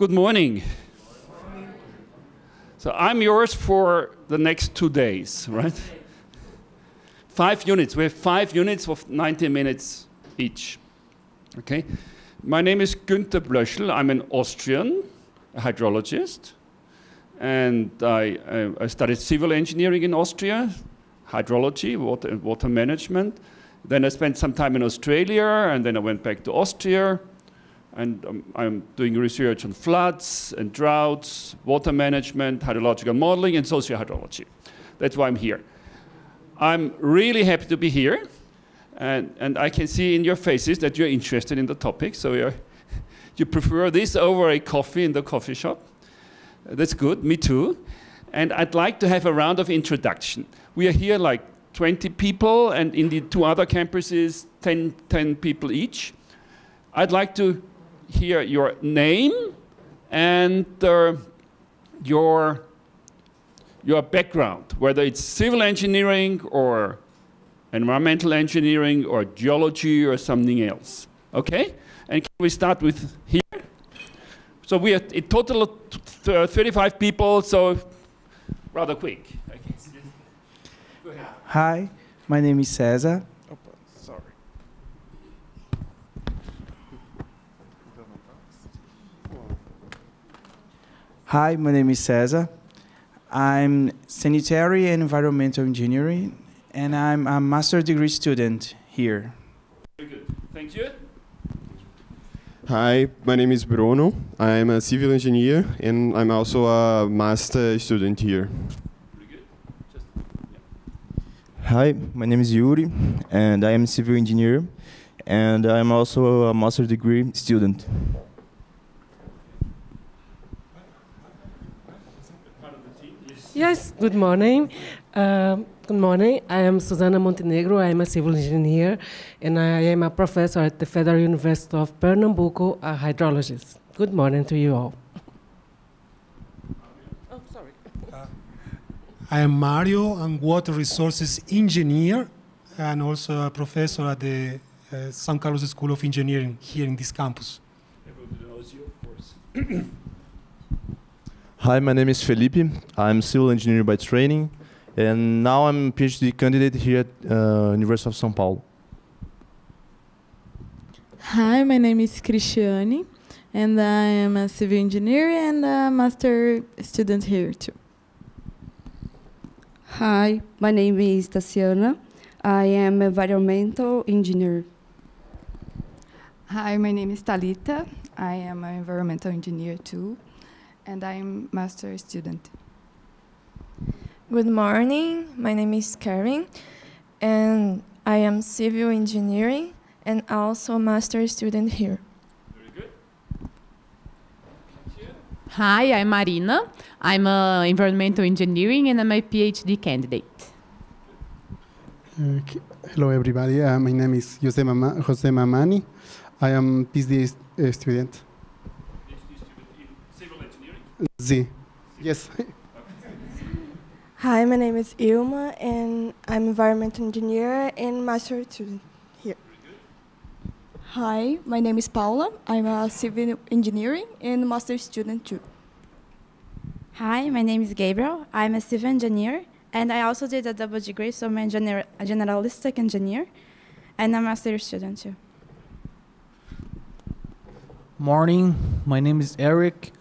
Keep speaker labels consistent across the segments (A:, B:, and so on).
A: Good morning. So I'm yours for the next two days, right? Five units. We have five units of 90 minutes each. Okay? My name is Günter Blöschl. I'm an Austrian hydrologist. And I, I, I studied civil engineering in Austria, hydrology, water, water management. Then I spent some time in Australia, and then I went back to Austria. And um, I'm doing research on floods and droughts, water management, hydrological modeling, and sociohydrology. That's why I'm here. I'm really happy to be here. And, and I can see in your faces that you're interested in the topic. So you prefer this over a coffee in the coffee shop. That's good, me too. And I'd like to have a round of introduction. We are here like 20 people, and in the two other campuses, 10, 10 people each. I'd like to hear your name and uh, your, your background, whether it's civil engineering or environmental engineering or geology or something else. Okay? And can we start with here? So we are a total of 35 people, so rather quick.
B: Hi, my name is Cesar. Opa, sorry. Hi, my name is Cesar. I'm sanitary and environmental engineering, and I'm a master degree student here.
A: Very good. Thank you.
C: Hi, my name is Bruno. I'm a civil engineer and I'm also a master student here.
D: Just, yeah. Hi, my name is Yuri and I am a civil engineer and I'm also a master degree student.
E: Yes, good morning. Um, Good morning. I am Susana Montenegro. I am a civil engineer, and I am a professor at the Federal University of Pernambuco, a hydrologist. Good morning to you all.
F: oh, sorry. Uh, I am Mario, I'm water resources engineer, and also a professor at the uh, São Carlos School of Engineering here in this campus.
A: Everybody knows you, of course.
D: Hi, my name is Felipe. I'm civil engineer by training and now I'm a PhD candidate here at uh, University of São Paulo.
G: Hi, my name is Cristiane, and I am a civil engineer and a master student here too.
H: Hi, my name is Tatiana. I am environmental engineer.
I: Hi, my name is Talita. I am an environmental engineer too, and I'm master student.
J: Good morning. My name is Karen, and I am civil engineering and also a master student here.
A: Very good.
K: Hi, I'm Marina. I'm an environmental engineering and I'm a PhD candidate.
L: Uh, hello, everybody. Uh, my name is Jose, Mama, Jose Mamani. I am PhD uh, student.
A: PhD student in civil engineering?
L: Z. Yes.
M: Hi, my name is Ilma, and I'm environmental engineer and master student here.
N: Hi, my name is Paula. I'm a civil engineering and master student too.
O: Hi, my name is Gabriel. I'm a civil engineer, and I also did a double degree, so I'm a, gener a generalistic engineer, and a master student too.
P: Morning, my name is Eric,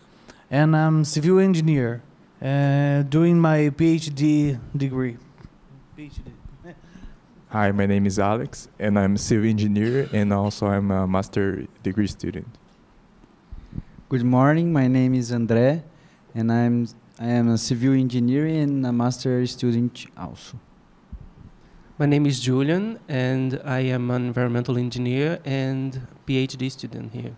P: and I'm civil engineer uh, doing my PhD degree. PhD.
Q: Hi, my name is Alex, and I'm a civil engineer, and also I'm a master degree student.
B: Good morning. My name is André, and I'm I am a civil engineer and a master student also.
R: My name is Julian, and I am an environmental engineer and PhD student here.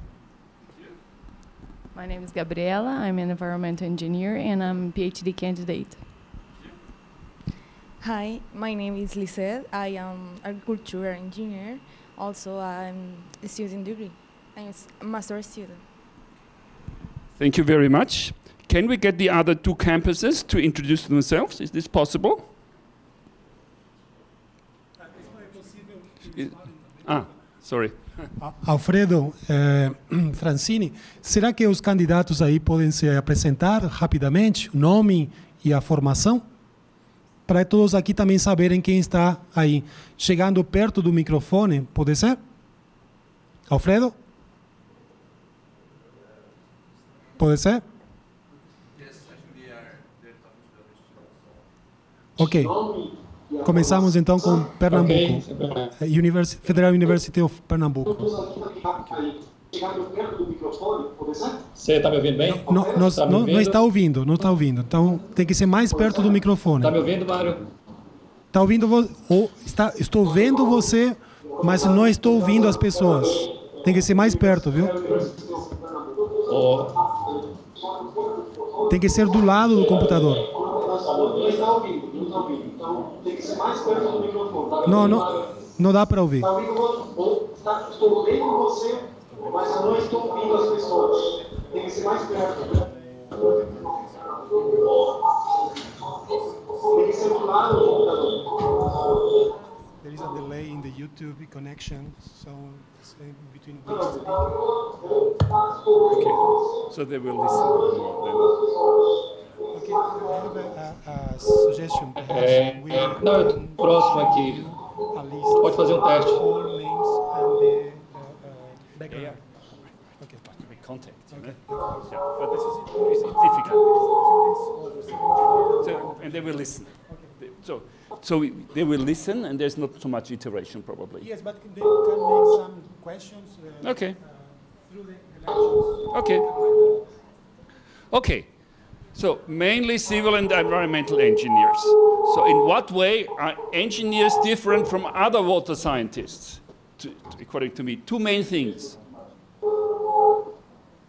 S: My name is Gabriela. I'm an environmental engineer and I'm a PhD candidate.
T: Hi, my name is Lisette. I am agriculture engineer. Also, I'm a student degree. I'm a master student.
A: Thank you very much. Can we get the other two campuses to introduce themselves? Is this possible? ah, sorry.
F: Alfredo eh, Francini, será que os candidatos aí podem se apresentar rapidamente, o nome e a formação? Para todos aqui também saberem quem está aí. Chegando perto do microfone, pode ser? Alfredo? Pode ser? Ok. Começamos então com Pernambuco. Eh, Universi- Federal University of Pernambuco.
U: Você está me ouvindo bem?
F: Não, nós,
U: Tá
F: não, não está ouvindo, não está ouvindo. Então tem que ser mais perto do microfone.
U: Tá me ouvindo, Mário?
F: Está ouvindo ou está, estou vendo você, mas não estou ouvindo as pessoas. Tem que ser mais perto, viu? Tem que ser do lado do computador. Não, não, não dá para ouvir.
V: Estou vendo você, mas eu não estou ouvindo as pessoas. Tem que ser mais perto. Tem que ser do lado do computador.
F: There is a delay in the YouTube connection, so between
A: Okay. So they will listen more
F: Okay, I have a, a, a suggestion.
U: É,
F: we
U: não, eu- próximo aqui.
F: a list
U: Pode fazer um teste.
F: all names and the uh, uh. Okay.
A: Make contact. Okay. Yeah. But this is it's, it's difficult. So, and they will listen. They- So, so they will listen, and there's not so much iteration probably.
F: Yes, but they can make some questions. Uh,
A: Okay.
F: uh, through the elections.
A: Okay. Okay. So mainly civil and environmental engineers. So in what way are engineers different from other water scientists? To, according to me, two main things.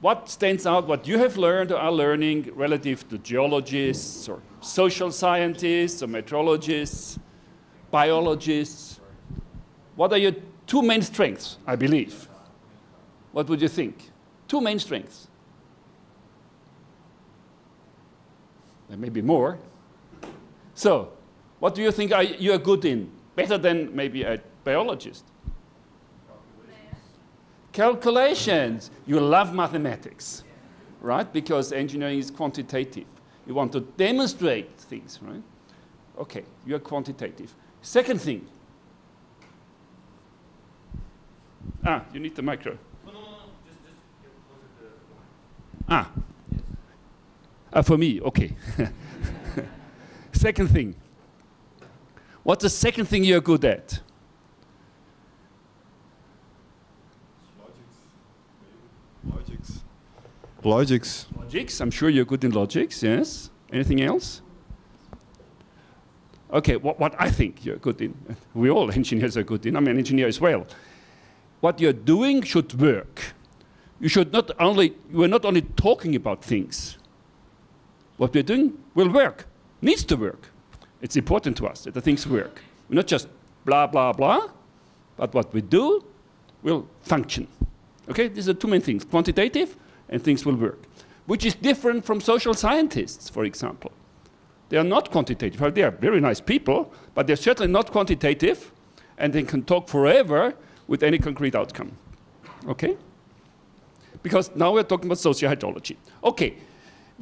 A: What stands out, what you have learned or are learning relative to geologists or social scientists or meteorologists, biologists? What are your two main strengths, I believe? What would you think? Two main strengths. There may be more. So, what do you think are, you are good in? Better than maybe a biologist? Calculations. You love mathematics, right? Because engineering is quantitative. You want to demonstrate things, right? Okay, you are quantitative. Second thing. Ah, you need the micro. Ah. Ah, for me, okay. second thing. What's the second thing you're good at?
C: Logics. Logics.
A: Logics. I'm sure you're good in logics, yes. Anything else? Okay, what, what I think you're good in, we all engineers are good in, I'm an engineer as well. What you're doing should work. You should not only, we're not only talking about things. What we're doing will work, needs to work. It's important to us that the things work. We're not just blah, blah, blah, but what we do will function. Okay, these are two main things quantitative and things will work, which is different from social scientists, for example. They are not quantitative. Well, They are very nice people, but they're certainly not quantitative, and they can talk forever with any concrete outcome. Okay? Because now we're talking about sociohydrology. Okay,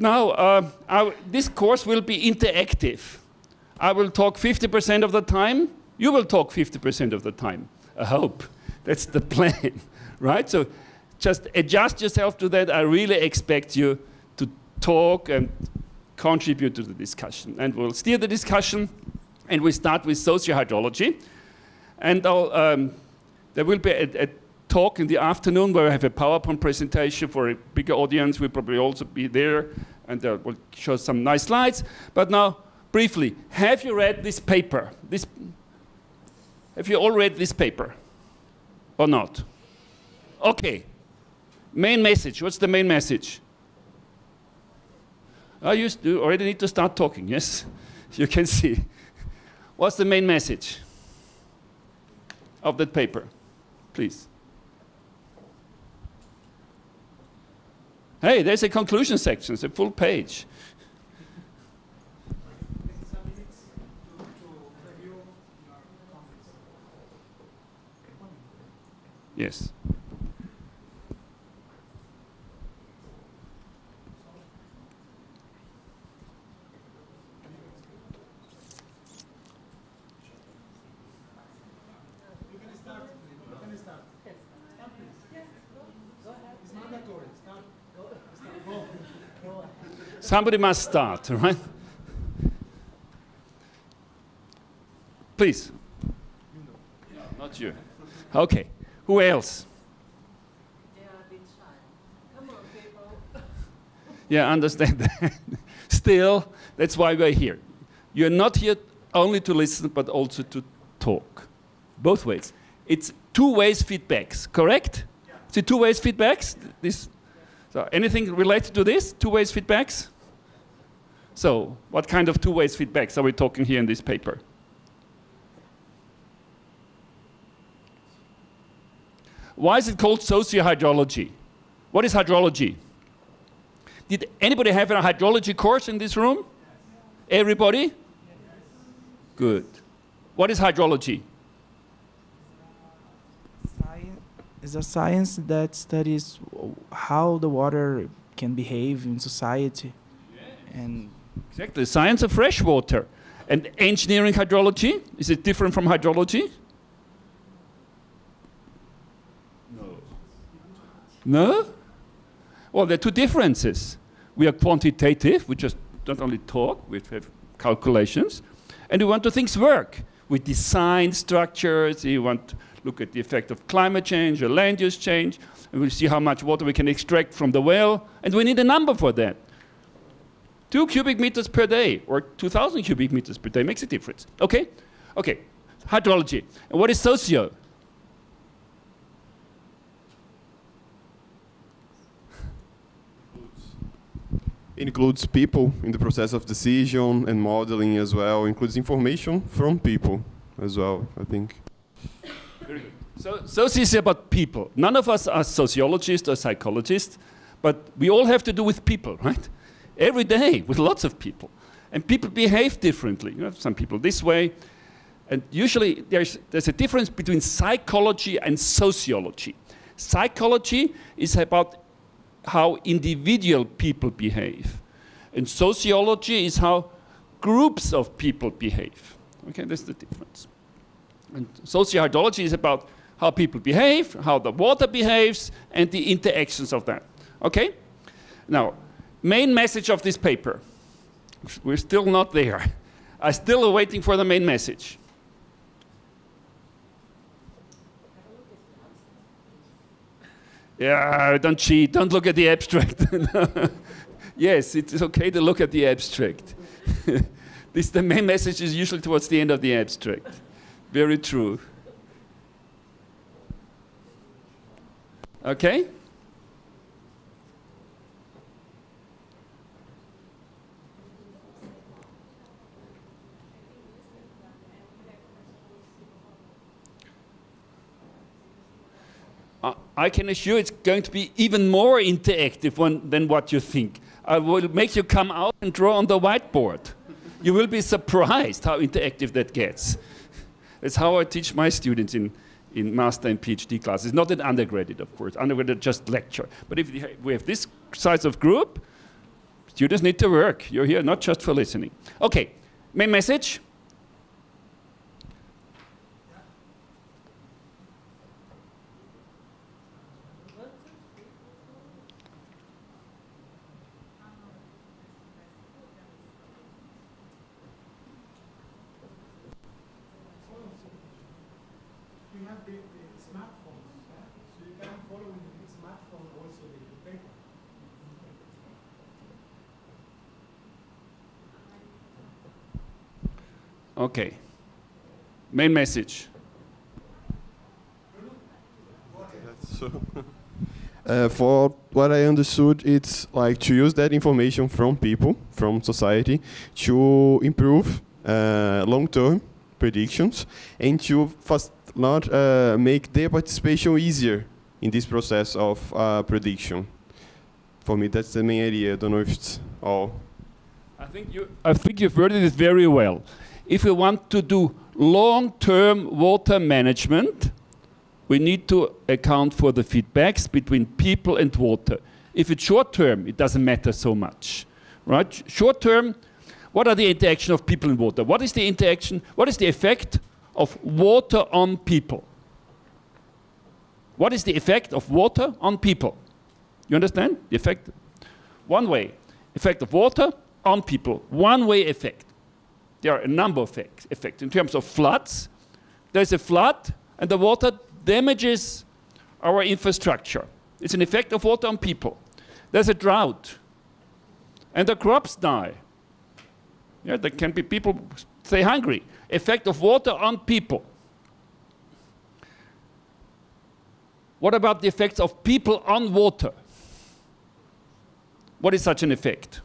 A: now uh, this course will be interactive. I will talk 50% of the time, you will talk 50% of the time. I hope. That's the plan, right? So just adjust yourself to that. I really expect you to talk and contribute to the discussion. And we'll steer the discussion, and we start with sociohydrology. And um, there will be a, a talk in the afternoon where I have a PowerPoint presentation for a bigger audience. We'll probably also be there, and uh, we'll show some nice slides. But now, briefly, have you read this paper? This, have you all read this paper? Or not? Okay. Main message. What's the main message? Oh, you already need to start talking, yes? You can see. What's the main message of that paper? Please. Hey, there's a conclusion section, it's a full page. Yes. Somebody must start, right? Please. Not you. Okay. Who else? Yeah, I understand that. Still, that's why we're here. You're not here only to listen, but also to talk. Both ways. It's two ways feedbacks, correct? Yeah. It two ways feedbacks? This, so anything related to this? Two ways feedbacks? So, what kind of two-way feedbacks are we talking here in this paper? Why is it called sociohydrology? What is hydrology? Did anybody have a hydrology course in this room? Everybody? Good. What is hydrology?
B: It's a science that studies how the water can behave in society. And
A: exactly, science of fresh water. And engineering hydrology, is it different from hydrology? No? No? Well, there are two differences. We are quantitative, we just don't only talk, we have calculations, and we want to things work. We design structures, we want to look at the effect of climate change or land use change, and we see how much water we can extract from the well, and we need a number for that. Two cubic meters per day, or 2,000 cubic meters per day makes a difference. Okay? Okay, hydrology. And what is socio?
C: includes people in the process of decision and modeling as well, includes information from people as well, I think.
A: Very good. So, socio is about people. None of us are sociologists or psychologists, but we all have to do with people, right? Every day with lots of people. And people behave differently. You have some people this way. And usually there's, there's a difference between psychology and sociology. Psychology is about how individual people behave. And sociology is how groups of people behave. Okay, that's the difference. And sociohydrology is about how people behave, how the water behaves, and the interactions of that. Okay? Now, main message of this paper. We're still not there. I'm still waiting for the main message. Yeah, don't cheat. Don't look at the abstract. yes, it's okay to look at the abstract. this the main message is usually towards the end of the abstract. Very true. Okay? I can assure it's going to be even more interactive one, than what you think. I will make you come out and draw on the whiteboard. you will be surprised how interactive that gets. That's how I teach my students in, in master and PhD classes. Not an undergraduate, of course. Undergraduate just lecture. But if we have this size of group, students need to work. You're here not just for listening. Okay, main message. Okay. Main message.
C: Uh, for what I understood, it's like to use that information from people, from society, to improve uh, long-term predictions and to fast not uh, make their participation easier in this process of uh, prediction. For me, that's the main idea. I don't know if it's all.
A: I think you. I think you've worded it very well if we want to do long-term water management, we need to account for the feedbacks between people and water. If it's short term, it doesn't matter so much, right? Short term, what are the interaction of people and water? What is the interaction? What is the effect of water on people? What is the effect of water on people? You understand? The effect? One way. Effect of water on people. One way effect. There are a number of effects. In terms of floods, there's a flood and the water damages our infrastructure. It's an effect of water on people. There's a drought and the crops die. Yeah, there can be people stay hungry. Effect of water on people. What about the effects of people on water? What is such an effect?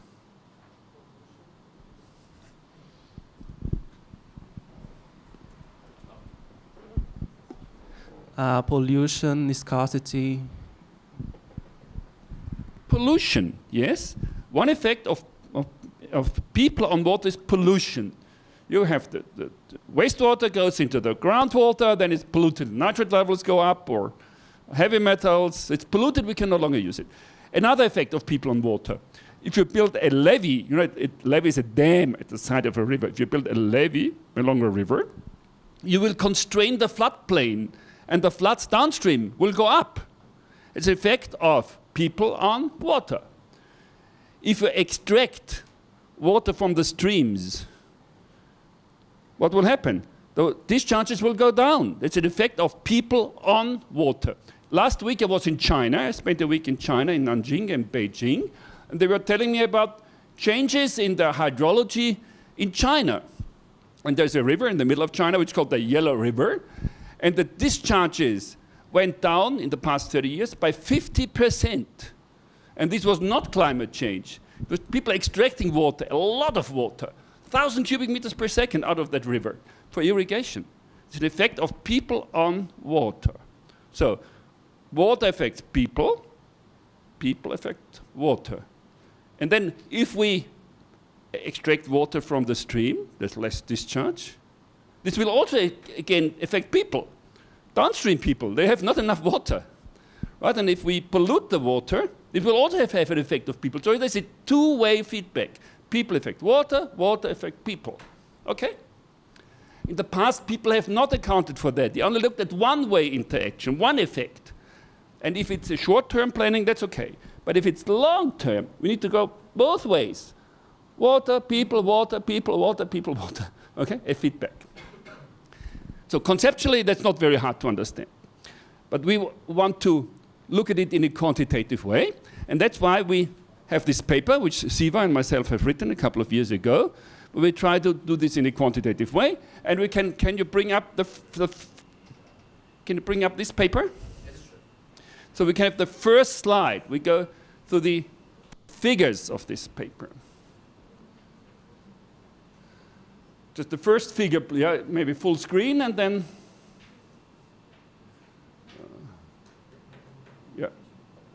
R: Uh, pollution, scarcity.
A: Pollution, yes. One effect of, of, of people on water is pollution. You have the, the, the wastewater goes into the groundwater, then it's polluted. Nitrate levels go up, or heavy metals. It's polluted, we can no longer use it. Another effect of people on water. If you build a levee, you know, it, levee is a dam at the side of a river. If you build a levee along a river, you will constrain the floodplain and the floods downstream will go up. It's effect of people on water. If you extract water from the streams, what will happen? The discharges will go down. It's an effect of people on water. Last week I was in China. I spent a week in China, in Nanjing and Beijing. And they were telling me about changes in the hydrology in China. And there's a river in the middle of China which is called the Yellow River. And the discharges went down in the past 30 years by 50%. And this was not climate change. It was people extracting water, a lot of water, 1,000 cubic meters per second out of that river for irrigation. It's an effect of people on water. So water affects people, people affect water. And then if we extract water from the stream, there's less discharge. This will also, again, affect people, downstream people. They have not enough water. Right? And if we pollute the water, it will also have, have an effect of people. So there's a two-way feedback. People affect water, water affect people. Okay? In the past, people have not accounted for that. They only looked at one-way interaction, one effect. And if it's a short-term planning, that's okay. But if it's long-term, we need to go both ways. Water, people, water, people, water, people, water. Okay? A feedback. So conceptually, that's not very hard to understand. But we want to look at it in a quantitative way. And that's why we have this paper, which Siva and myself have written a couple of years ago. We try to do this in a quantitative way. And we can, can you bring up the, the can you bring up this paper? So we can have the first slide. We go through the figures of this paper. Just the first figure, yeah, maybe full screen, and then uh, yeah,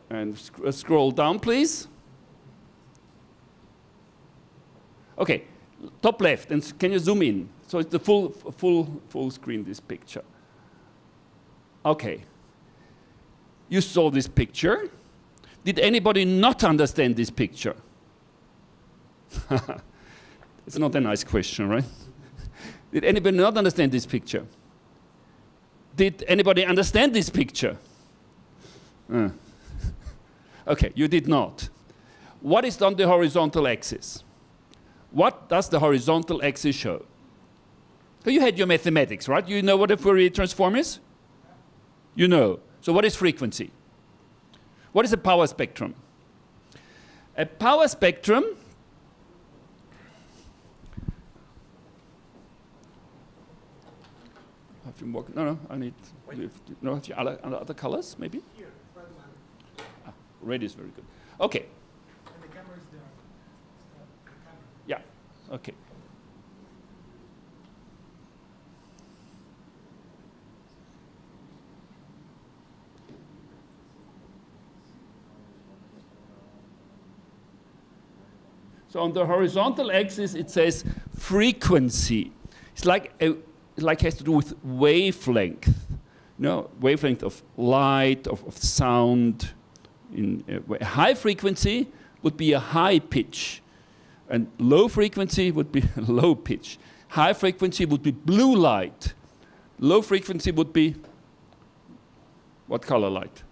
A: and sc uh, scroll down, please. Okay, top left, and can you zoom in? So it's the full, full, full screen. This picture. Okay. You saw this picture. Did anybody not understand this picture? it's not a nice question, right? Did anybody not understand this picture? Did anybody understand this picture? Uh. Okay, you did not. What is on the horizontal axis? What does the horizontal axis show? So you had your mathematics, right? You know what a Fourier transform is? You know. So what is frequency? What is a power spectrum? A power spectrum You? No, no, I need. No, have you other, other colors, maybe?
F: Here, red.
A: Ah, red is very good. Okay.
F: And the camera is there.
A: Yeah, okay. So on the horizontal axis, it says frequency. It's like a, like has to do with wavelength, know, wavelength of light, of, of sound. In uh, high frequency would be a high pitch, and low frequency would be low pitch. High frequency would be blue light. Low frequency would be what color light?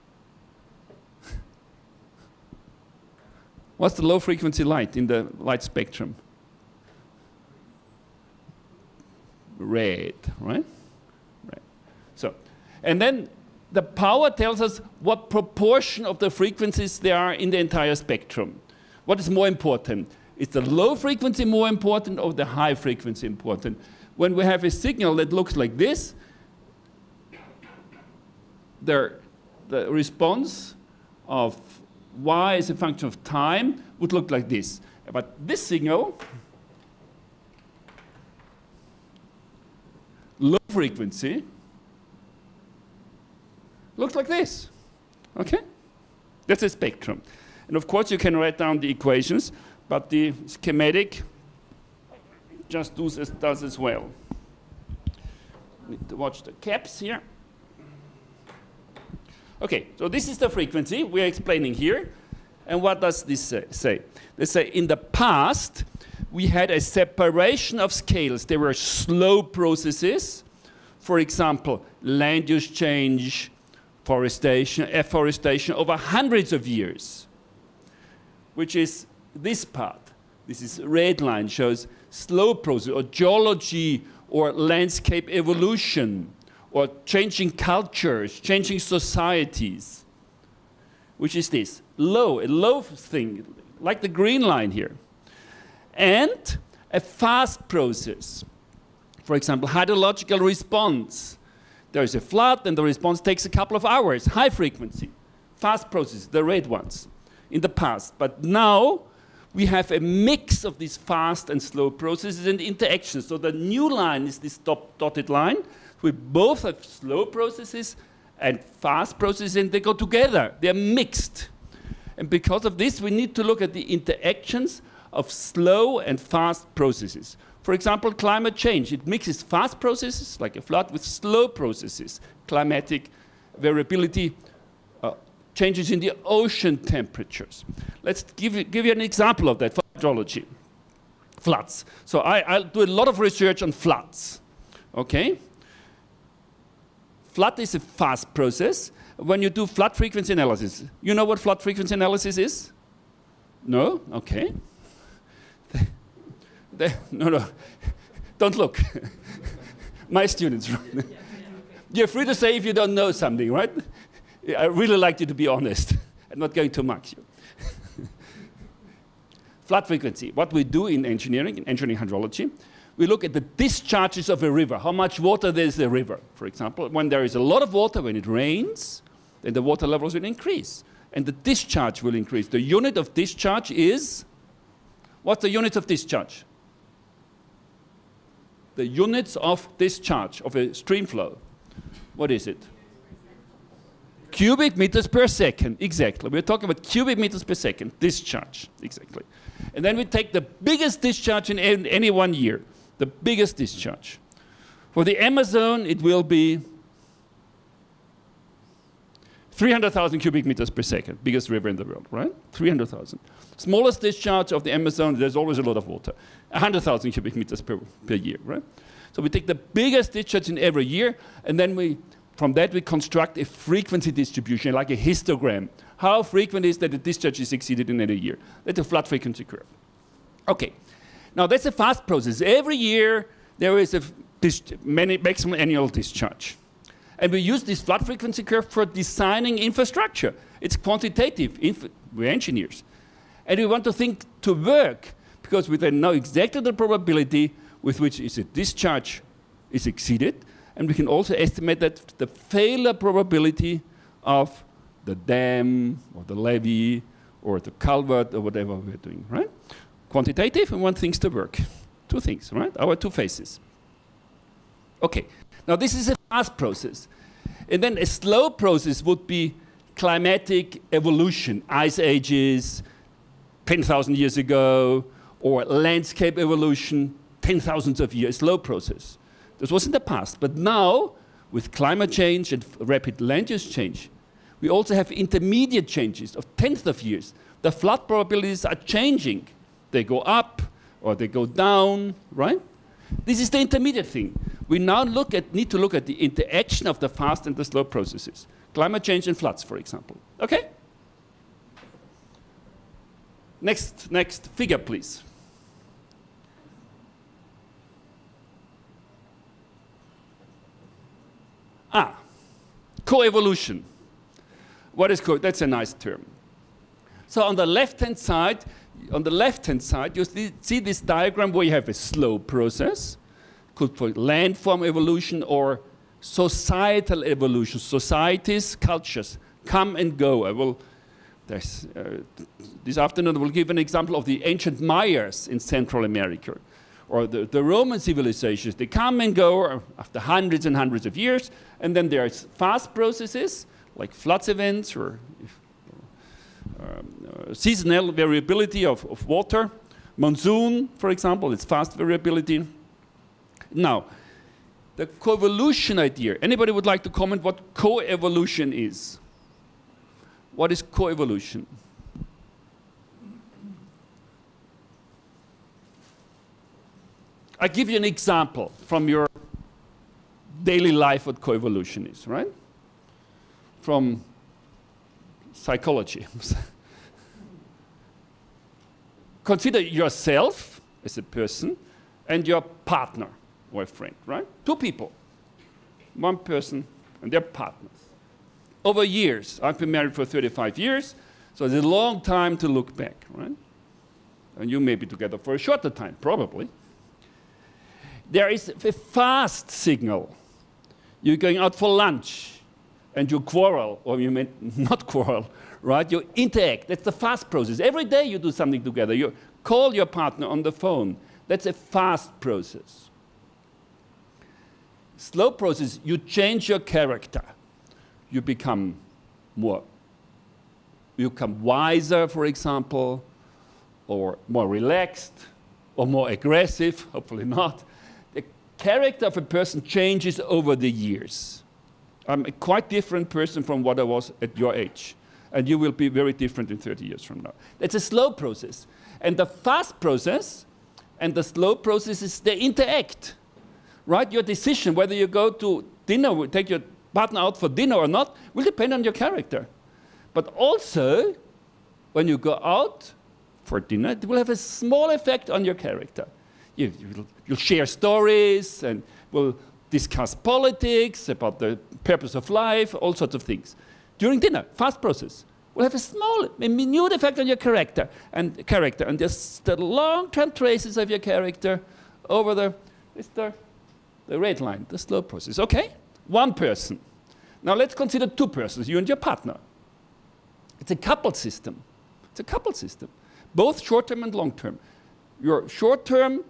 A: What's the low frequency light in the light spectrum? Red, right? Right. So, and then the power tells us what proportion of the frequencies there are in the entire spectrum. What is more important? Is the low frequency more important or the high frequency important? When we have a signal that looks like this, the, the response of y as a function of time would look like this. But this signal, low frequency, looks like this. Okay? That's a spectrum. And of course, you can write down the equations, but the schematic just does as, does as well. Need to watch the caps here. Okay, so this is the frequency we are explaining here. And what does this say? They say in the past, we had a separation of scales. There were slow processes. For example, land use change, forestation, afforestation over hundreds of years, which is this part. This is red line shows slow process or geology or landscape evolution or changing cultures, changing societies, which is this low, a low thing, like the green line here, and a fast process. For example, hydrological response. There is a flood, and the response takes a couple of hours, high frequency. Fast process, the red ones, in the past. But now, we have a mix of these fast and slow processes and interactions. So the new line is this dotted line, we both have slow processes and fast processes, and they go together. They're mixed. And because of this, we need to look at the interactions of slow and fast processes. For example, climate change. It mixes fast processes, like a flood, with slow processes, climatic variability, uh, changes in the ocean temperatures. Let's give you, give you an example of that for hydrology. Floods. So I, I do a lot of research on floods. Okay? Flood is a fast process. When you do flood frequency analysis, you know what flood frequency analysis is? No? Okay. No, no. Don't look. My students. You're free to say if you don't know something, right? I really like you to be honest. I'm not going to mark you. flood frequency. What we do in engineering, in engineering hydrology, we look at the discharges of a river, how much water there is in a river, for example. When there is a lot of water, when it rains, then the water levels will increase. And the discharge will increase. The unit of discharge is, what's the unit of discharge? The units of discharge of a stream flow. What is it? Cubic meters per second, exactly. We're talking about cubic meters per second, discharge, exactly. And then we take the biggest discharge in any one year the biggest discharge. For the Amazon, it will be 300,000 cubic meters per second, biggest river in the world, right? 300,000. Smallest discharge of the Amazon, there's always a lot of water, 100,000 cubic meters per, per year, right? So we take the biggest discharge in every year, and then we, from that, we construct a frequency distribution, like a histogram. How frequent is that the discharge is exceeded in any year? That's a flood frequency curve. Okay, now that's a fast process. Every year there is a many, maximum annual discharge. And we use this flood frequency curve for designing infrastructure. It's quantitative. we're engineers. And we want to think to work because we then know exactly the probability with which is a discharge is exceeded. And we can also estimate that the failure probability of the dam or the levee or the culvert or whatever we're doing, right? quantitative and want things to work. Two things, right? Our two faces. Okay, now this is a fast process. And then a slow process would be climatic evolution, ice ages, 10,000 years ago, or landscape evolution, 10,000s of years, slow process. This was in the past. But now with climate change and rapid land use change, we also have intermediate changes of tenths of years. The flood probabilities are changing. They go up or they go down, right? This is the intermediate thing. We now look at, need to look at the interaction of the fast and the slow processes. Climate change and floods, for example. Okay? Next, next figure, please. Ah, coevolution. What is co? That's a nice term. So on the left-hand side, on the left-hand side, you see, this diagram where you have a slow process, could for landform evolution or societal evolution. Societies, cultures come and go. I will. There's, uh, this afternoon, we'll give an example of the ancient Mayas in Central America or the, the Roman civilizations, they come and go after hundreds and hundreds of years, and then there's fast processes like floods events or um, uh, seasonal variability of, of water. Monsoon, for example, it's fast variability. Now, the coevolution idea. Anybody would like to comment what coevolution is? What is coevolution? I give you an example from your daily life what coevolution is, right? From psychology. Consider yourself as a person and your partner or a friend, right? Two people, one person and their partners. Over years, I've been married for 35 years, so it's a long time to look back, right? And you may be together for a shorter time, probably there is a fast signal. You're going out for lunch and you quarrel, or you may not quarrel, right? You interact. That's the fast process. Every day you do something together. You call your partner on the phone. That's a fast process. Slow process, you change your character. You become more, you become wiser, for example, or more relaxed, or more aggressive, hopefully not The character of a person changes over the years. I'm a quite different person from what I was at your age. And you will be very different in 30 years from now. It's a slow process. And the fast process and the slow process is they interact. Right? Your decision whether you go to dinner, take your partner out for dinner or not, will depend on your character. But also, when you go out for dinner, it will have a small effect on your character you, will you'll share stories and we'll discuss politics, about the purpose of life, all sorts of things. During dinner, fast process, will have a small, a minute effect on your character and character, and there's the long-term traces of your character over the, the, the red line, the slow process. Okay, one person. Now let's consider two persons, you and your partner. It's a coupled system. It's a coupled system, both short-term and long-term. Your short-term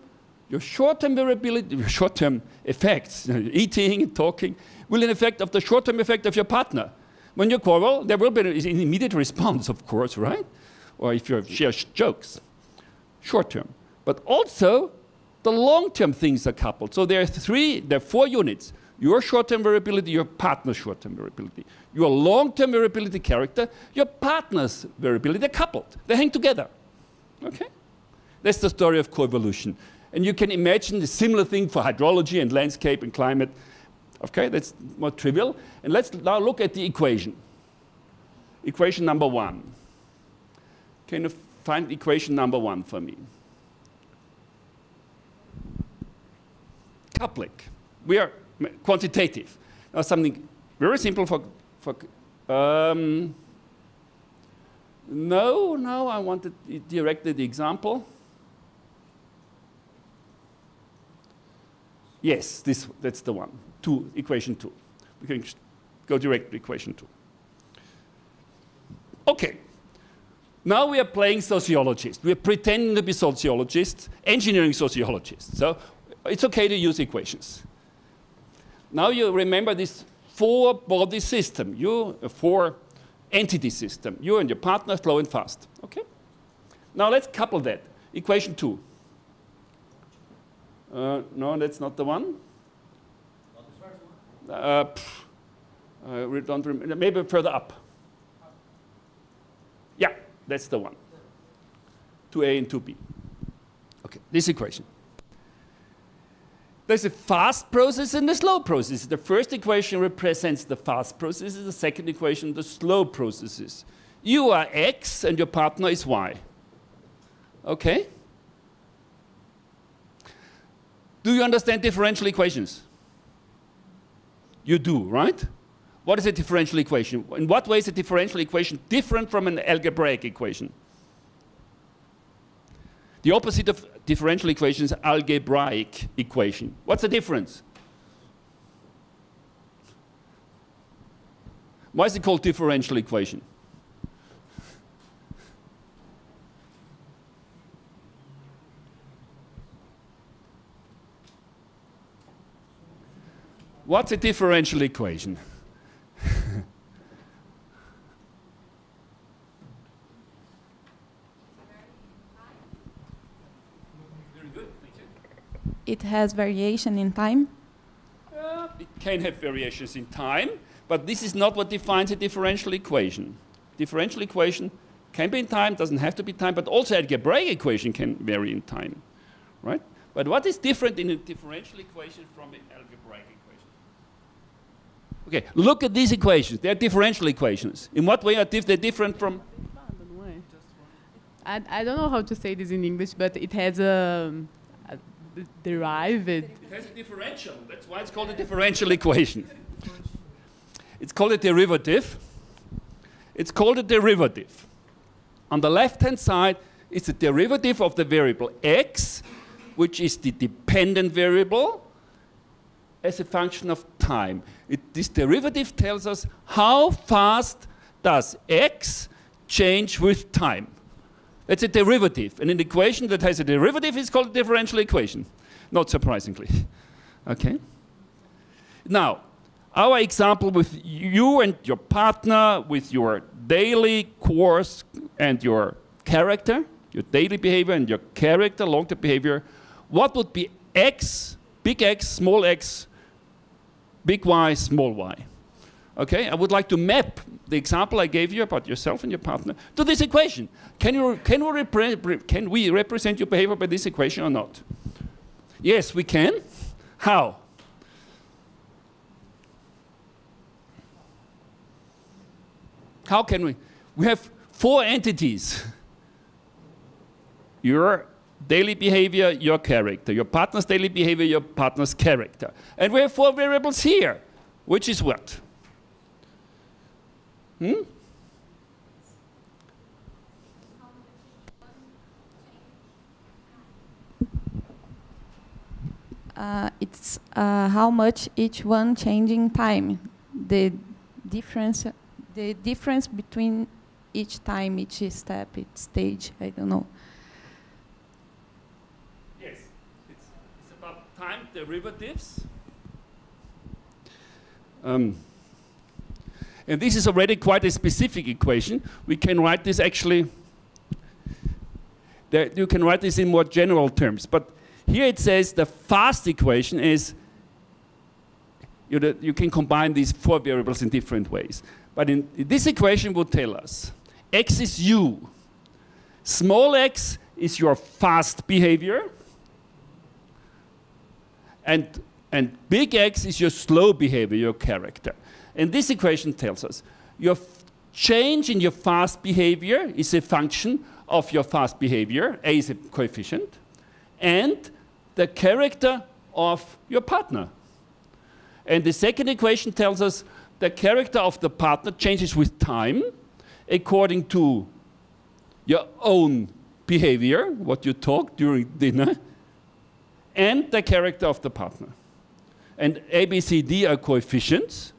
A: your short-term variability, your short-term effects, eating, and talking, will in effect of the short-term effect of your partner. When you quarrel, there will be an immediate response, of course, right? Or if you share jokes, short-term. But also, the long-term things are coupled. So there are three, there are four units. Your short-term variability, your partner's short-term variability. Your long-term variability character, your partner's variability, they're coupled. They hang together. Okay? That's the story of coevolution. And you can imagine the similar thing for hydrology and landscape and climate. Okay, that's more trivial. And let's now look at the equation. Equation number one. Can you find equation number one for me? Coupling. We are quantitative. Now something very simple for, for um, no, no, I wanted directly the example. Yes, this, that's the one. Two, equation two. We can go direct to equation two. Okay. Now we are playing sociologists. We are pretending to be sociologists, engineering sociologists. So it's okay to use equations. Now you remember this four body system, you a four entity system. You and your partner flow and fast. Okay? Now let's couple that. Equation two. Uh, no, that's not the one. Uh, pff, I re- don't remember. Maybe further up. Yeah, that's the one. 2a and 2b. Okay, this equation. There's a fast process and a slow process. The first equation represents the fast processes, the second equation, the slow processes. You are x and your partner is y. Okay? Do you understand differential equations? You do, right? What is a differential equation? In what way is a differential equation different from an algebraic equation? The opposite of differential equations algebraic equation. What's the difference? Why is it called differential equation? What's a differential equation?
W: It has variation in time.
A: Uh, it can have variations in time, but this is not what defines a differential equation. Differential equation can be in time, doesn't have to be time, but also algebraic equation can vary in time, right? But what is different in a differential equation from an algebraic equation? Okay, look at these equations. They're differential equations. In what way are dif- they different from?
K: I, I don't know how to say this in English, but it has a, a derived.
A: It has a differential. That's why it's called a differential equation. It's called a derivative. It's called a derivative. On the left-hand side, it's a derivative of the variable x, which is the dependent variable, as a function of time. It, this derivative tells us how fast does x change with time. That's a derivative. And an equation that has a derivative is called a differential equation, not surprisingly. Okay? Now, our example with you and your partner, with your daily course and your character, your daily behavior and your character, long-term behavior, what would be x, big X, small x, big Y, small y? Okay, I would like to map the example I gave you about yourself and your partner to this equation. Can, you, can, we, repre can we represent your behavior by this equation or not? Yes, we can. How? How can we? We have four entities. Your daily behavior, your character. Your partner's daily behavior, your partner's character. And we have four variables here, which is what? Hmm?
W: Uh, it's uh, how much each one changing time. The difference, the difference between each time, each step, each stage. I don't know.
A: Yes, it's, it's about time derivatives. Um, and this is already quite a specific equation. We can write this actually, you can write this in more general terms. But here it says the fast equation is, you, know, you can combine these four variables in different ways. But in, this equation would tell us x is u, small x is your fast behavior, and, and big X is your slow behavior, your character. And this equation tells us your change in your fast behavior is a function of your fast behavior, A is a coefficient, and the character of your partner. And the second equation tells us the character of the partner changes with time according to your own behavior, what you talk during dinner, and the character of the partner. And A, B, C, D are coefficients,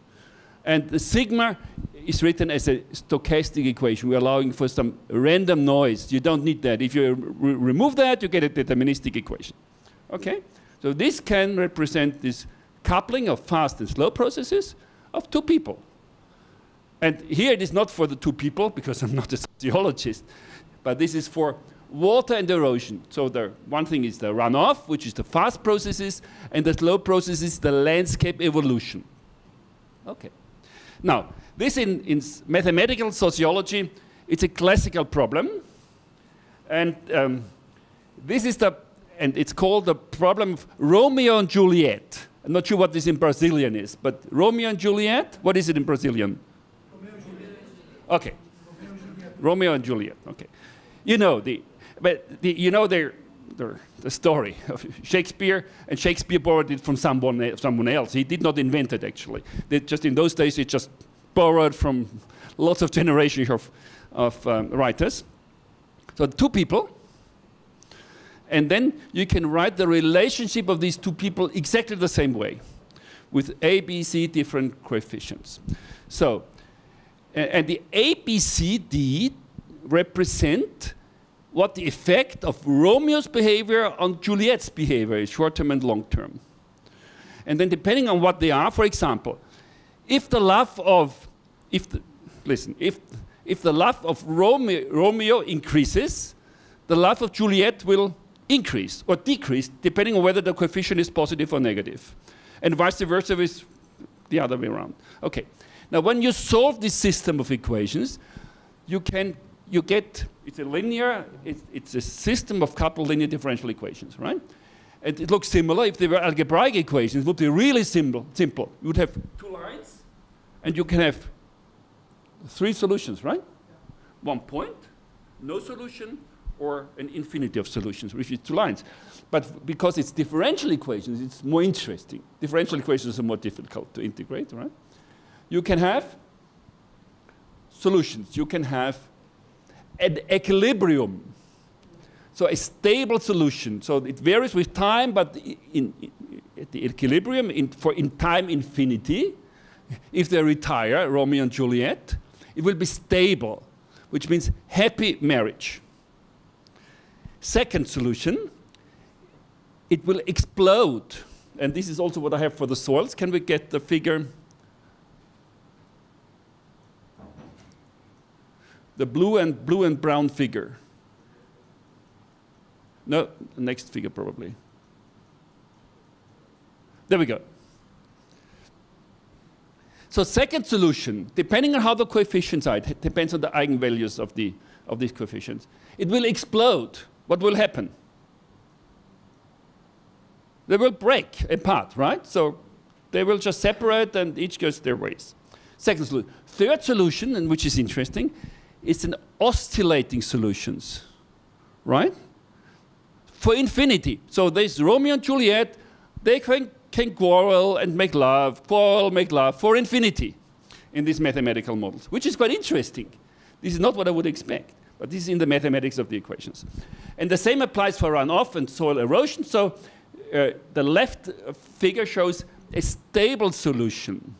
A: and the sigma is written as a stochastic equation. We're allowing for some random noise. You don't need that. If you re remove that, you get a deterministic equation. Okay? So this can represent this coupling of fast and slow processes of two people. And here it is not for the two people, because I'm not a sociologist, but this is for water and erosion. So the one thing is the runoff, which is the fast processes, and the slow processes, the landscape evolution. Okay. Now, this in, in mathematical sociology, it's a classical problem. And um, this is the, and it's called the problem of Romeo and Juliet. I'm not sure what this in Brazilian is, but Romeo and Juliet, what is it in Brazilian? Okay. Romeo and Juliet. Okay. You know the, but the, you know their, their, the story of Shakespeare, and Shakespeare borrowed it from someone, someone else. He did not invent it actually. Just in those days, he just borrowed from lots of generations of, of um, writers. So two people, and then you can write the relationship of these two people exactly the same way, with A, B, C different coefficients. So, and the A, B, C, D represent what the effect of Romeo's behavior on Juliet's behavior is, short term and long term. And then, depending on what they are, for example, if the love of, if the, listen, if, if the love of Romeo, Romeo increases, the love of Juliet will increase or decrease depending on whether the coefficient is positive or negative. And vice versa is the other way around. Okay. Now, when you solve this system of equations, you can you get it's a linear it's, it's a system of coupled linear differential equations, right? And it looks similar. If they were algebraic equations, it would be really simple. Simple. You would have two lines, and you can have three solutions, right? One point, no solution, or an infinity of solutions, which is two lines. But because it's differential equations, it's more interesting. Differential equations are more difficult to integrate, right? You can have solutions. You can have an equilibrium. So a stable solution. So it varies with time, but in, in- at the equilibrium in, for in time infinity, if they retire, Romeo and Juliet, it will be stable, which means happy marriage. Second solution, it will explode. And this is also what I have for the soils. Can we get the figure? The blue and blue and brown figure. No, next figure probably. There we go. So second solution, depending on how the coefficients are, it depends on the eigenvalues of, the, of these coefficients, it will explode. What will happen? They will break apart, right? So they will just separate and each goes their ways. Second solution. Third solution, and which is interesting, is an oscillating solutions, right? For infinity. So there's Romeo and Juliet, they can, can quarrel and make love, quarrel, make love for infinity in these mathematical models, which is quite interesting. This is not what I would expect, but this is in the mathematics of the equations. And the same applies for runoff and soil erosion. So uh, the left figure shows a stable solution.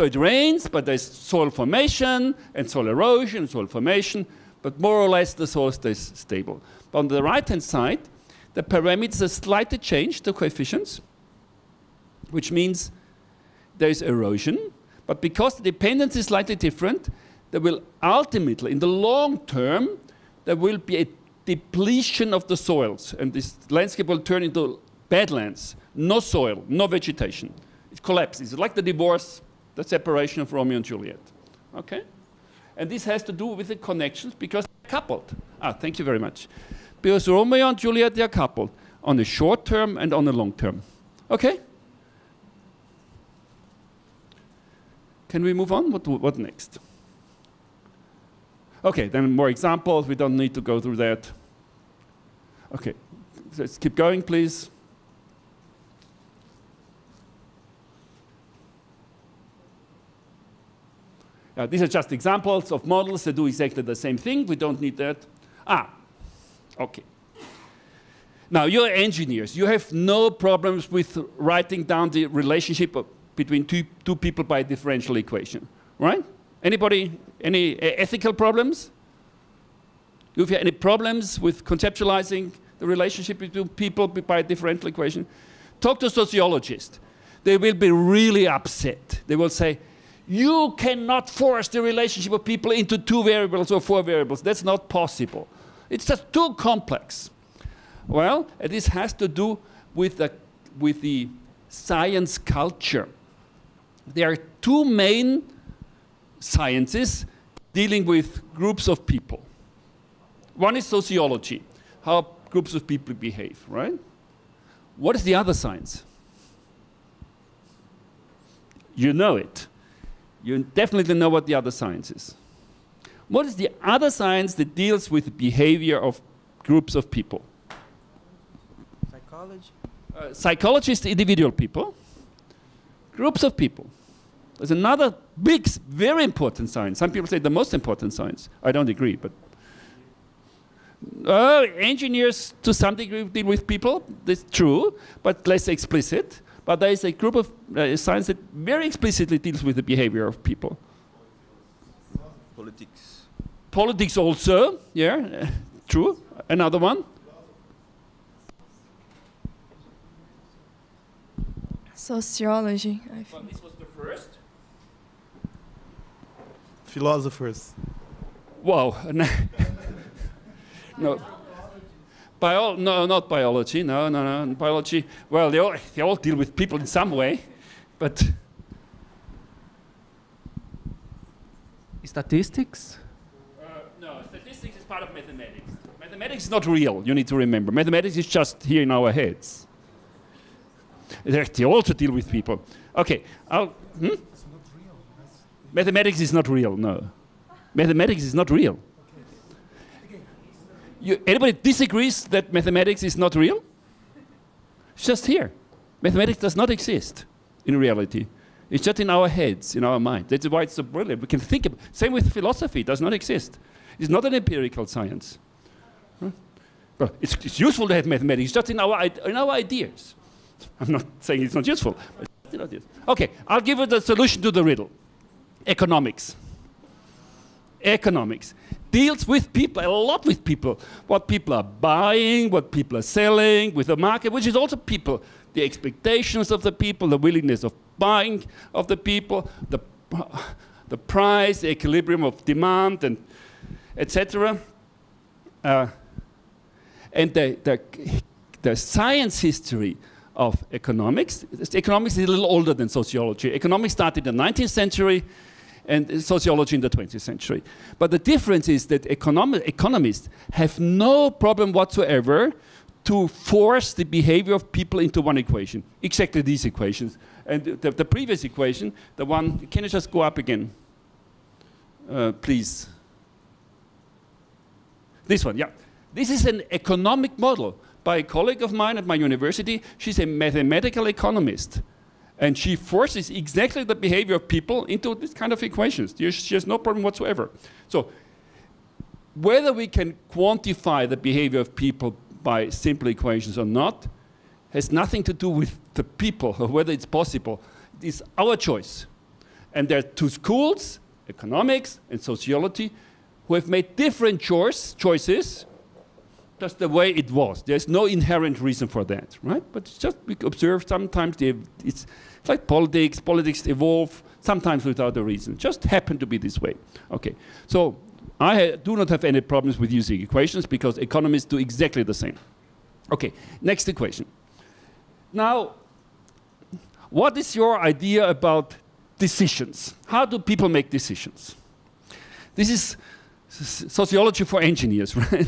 A: So it rains, but there's soil formation and soil erosion, soil formation, but more or less the soil stays stable. But on the right-hand side, the parameters slightly changed, the coefficients, which means there is erosion, but because the dependence is slightly different, there will ultimately, in the long term, there will be a depletion of the soils, and this landscape will turn into badlands, no soil, no vegetation. It collapses. It's like the divorce, the separation of Romeo and Juliet. Okay? And this has to do with the connections because they're coupled. Ah, thank you very much. Because Romeo and Juliet, they are coupled on the short term and on the long term. Okay? Can we move on? What, what next? Okay, then more examples. We don't need to go through that. Okay, let's keep going, please. Uh, these are just examples of models that do exactly the same thing. We don't need that. Ah, okay. Now, you're engineers. You have no problems with writing down the relationship between two, two people by a differential equation, right? Anybody, any uh, ethical problems? Do you have any problems with conceptualizing the relationship between people by a differential equation? Talk to a sociologist. They will be really upset. They will say, you cannot force the relationship of people into two variables or four variables. That's not possible. It's just too complex. Well, this has to do with the, with the science culture. there are two main sciences dealing with groups of people. One is sociology, how groups of people behave, right? What is the other science? You know it. You definitely know what the other science is. What is the other science that deals with the behavior of groups of people?
B: Psychology.
A: Uh, psychology is the individual people, groups of people. There's another big, very important science. Some people say the most important science. I don't agree, but uh, engineers to some degree deal with people. That's true, but less explicit. But there is a group of uh, science that very explicitly deals with the behavior of people.
X: Politics.
A: Politics also, yeah, true. Another one.
J: Sociology. I think.
A: this was the first.
X: Philosophers.
A: Wow. no. Bio- no, not biology. No, no, no. Biology. Well, they all, they all deal with people in some way, but
R: Statistics?
A: no. Statistics is part of mathematics. Mathematics is not real. You need to remember. Mathematics is just here in our heads. They they also deal with people. Okay. I'll, hmm? Mathematics is not real. No. Mathematics is not real. You, anybody disagrees that mathematics is not real? It's just here. Mathematics does not exist in reality. It's just in our heads, in our mind. That's why it's so brilliant. We can think. Ab- Same with philosophy. It does not exist. It's not an empirical science. Huh? Well, it's, it's useful to have mathematics, it's just in our, in our ideas. I'm not saying it's not useful. But. Okay, I'll give you the solution to the riddle. Economics economics deals with people a lot with people. What people are buying what people are selling with the market which is also people. The expectations of the people the willingness of buying of the people the, the price the equilibrium of demand and etc uh, and the, the, the science history of economics economics is a little older than sociology. Economics started in the 19th century and sociology in the 20th century. But the difference is that economi- economists have no problem whatsoever to force the behavior of people into one equation, exactly these equations. And the, the previous equation, the one, can you just go up again? Uh, please. This one, yeah. This is an economic model by a colleague of mine at my university. She's a mathematical economist. And she forces exactly the behavior of people into this kind of equations. She has no problem whatsoever. So, whether we can quantify the behavior of people by simple equations or not has nothing to do with the people or whether it's possible. It is our choice. And there are two schools, economics and sociology, who have made different choice, choices just the way it was. There's no inherent reason for that, right? But just we observe sometimes it's like politics. Politics evolve sometimes without a reason. Just happen to be this way. Okay. So I do not have any problems with using equations because economists do exactly the same. Okay. Next equation. Now, what is your idea about decisions? How do people make decisions? This is sociology for engineers, right?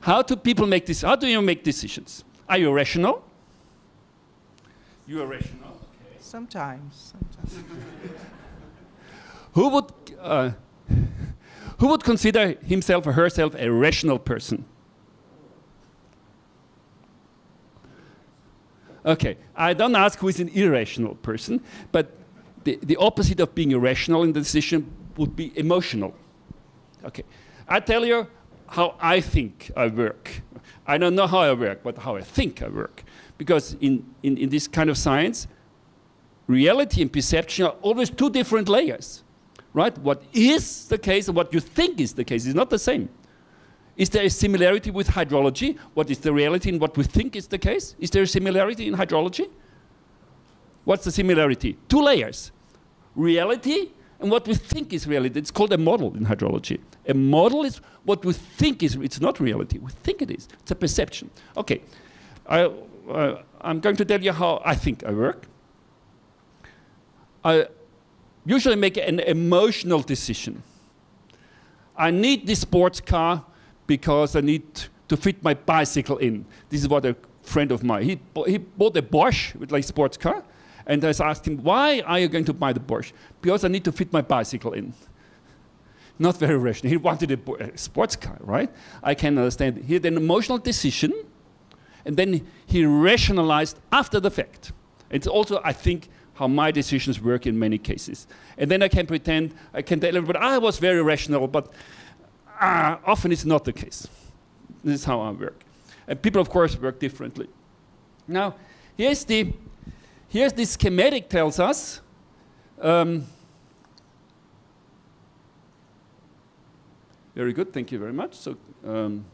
A: How do people make this? How do you make decisions? Are you rational? You are rational.
B: Sometimes. Sometimes.
A: Who would uh, who would consider himself or herself a rational person? Okay, I don't ask who is an irrational person, but the, the opposite of being irrational in the decision would be emotional. Okay, I tell you how I think I work. I don't know how I work, but how I think I work. Because in, in, in this kind of science, reality and perception are always two different layers, right? What is the case and what you think is the case is not the same. Is there a similarity with hydrology? What is the reality and what we think is the case? Is there a similarity in hydrology? What's the similarity? Two layers reality and what we think is reality. It's called a model in hydrology. A model is what we think is, it's not reality. We think it is. It's a perception. Okay. I, uh, I'm going to tell you how I think I work. I usually make an emotional decision. I need this sports car because I need to fit my bicycle in. This is what a friend of mine, he, he bought a Porsche with like sports car, and I asked him, why are you going to buy the Porsche? Because I need to fit my bicycle in. Not very rational. He wanted a sports car, right? I can understand. He had an emotional decision, and then he rationalized after the fact. It's also, I think, how my decisions work in many cases. And then I can pretend, I can tell everybody, I was very rational, but uh, often it's not the case. This is how I work. And people, of course, work differently. Now, here's the, here's the schematic tells us. Um, very good, thank you very much. So, um,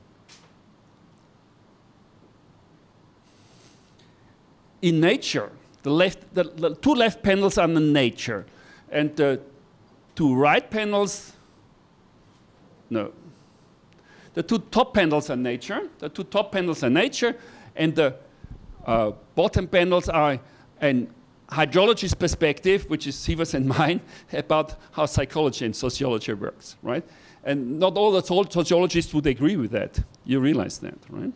A: in nature, the, left, the, the two left panels are the nature, and the two right panels, no. The two top panels are nature. The two top panels are nature, and the uh, bottom panels are an hydrologist perspective, which is Siva's and mine, about how psychology and sociology works, right? And not all the sociologists would agree with that. You realize that, right?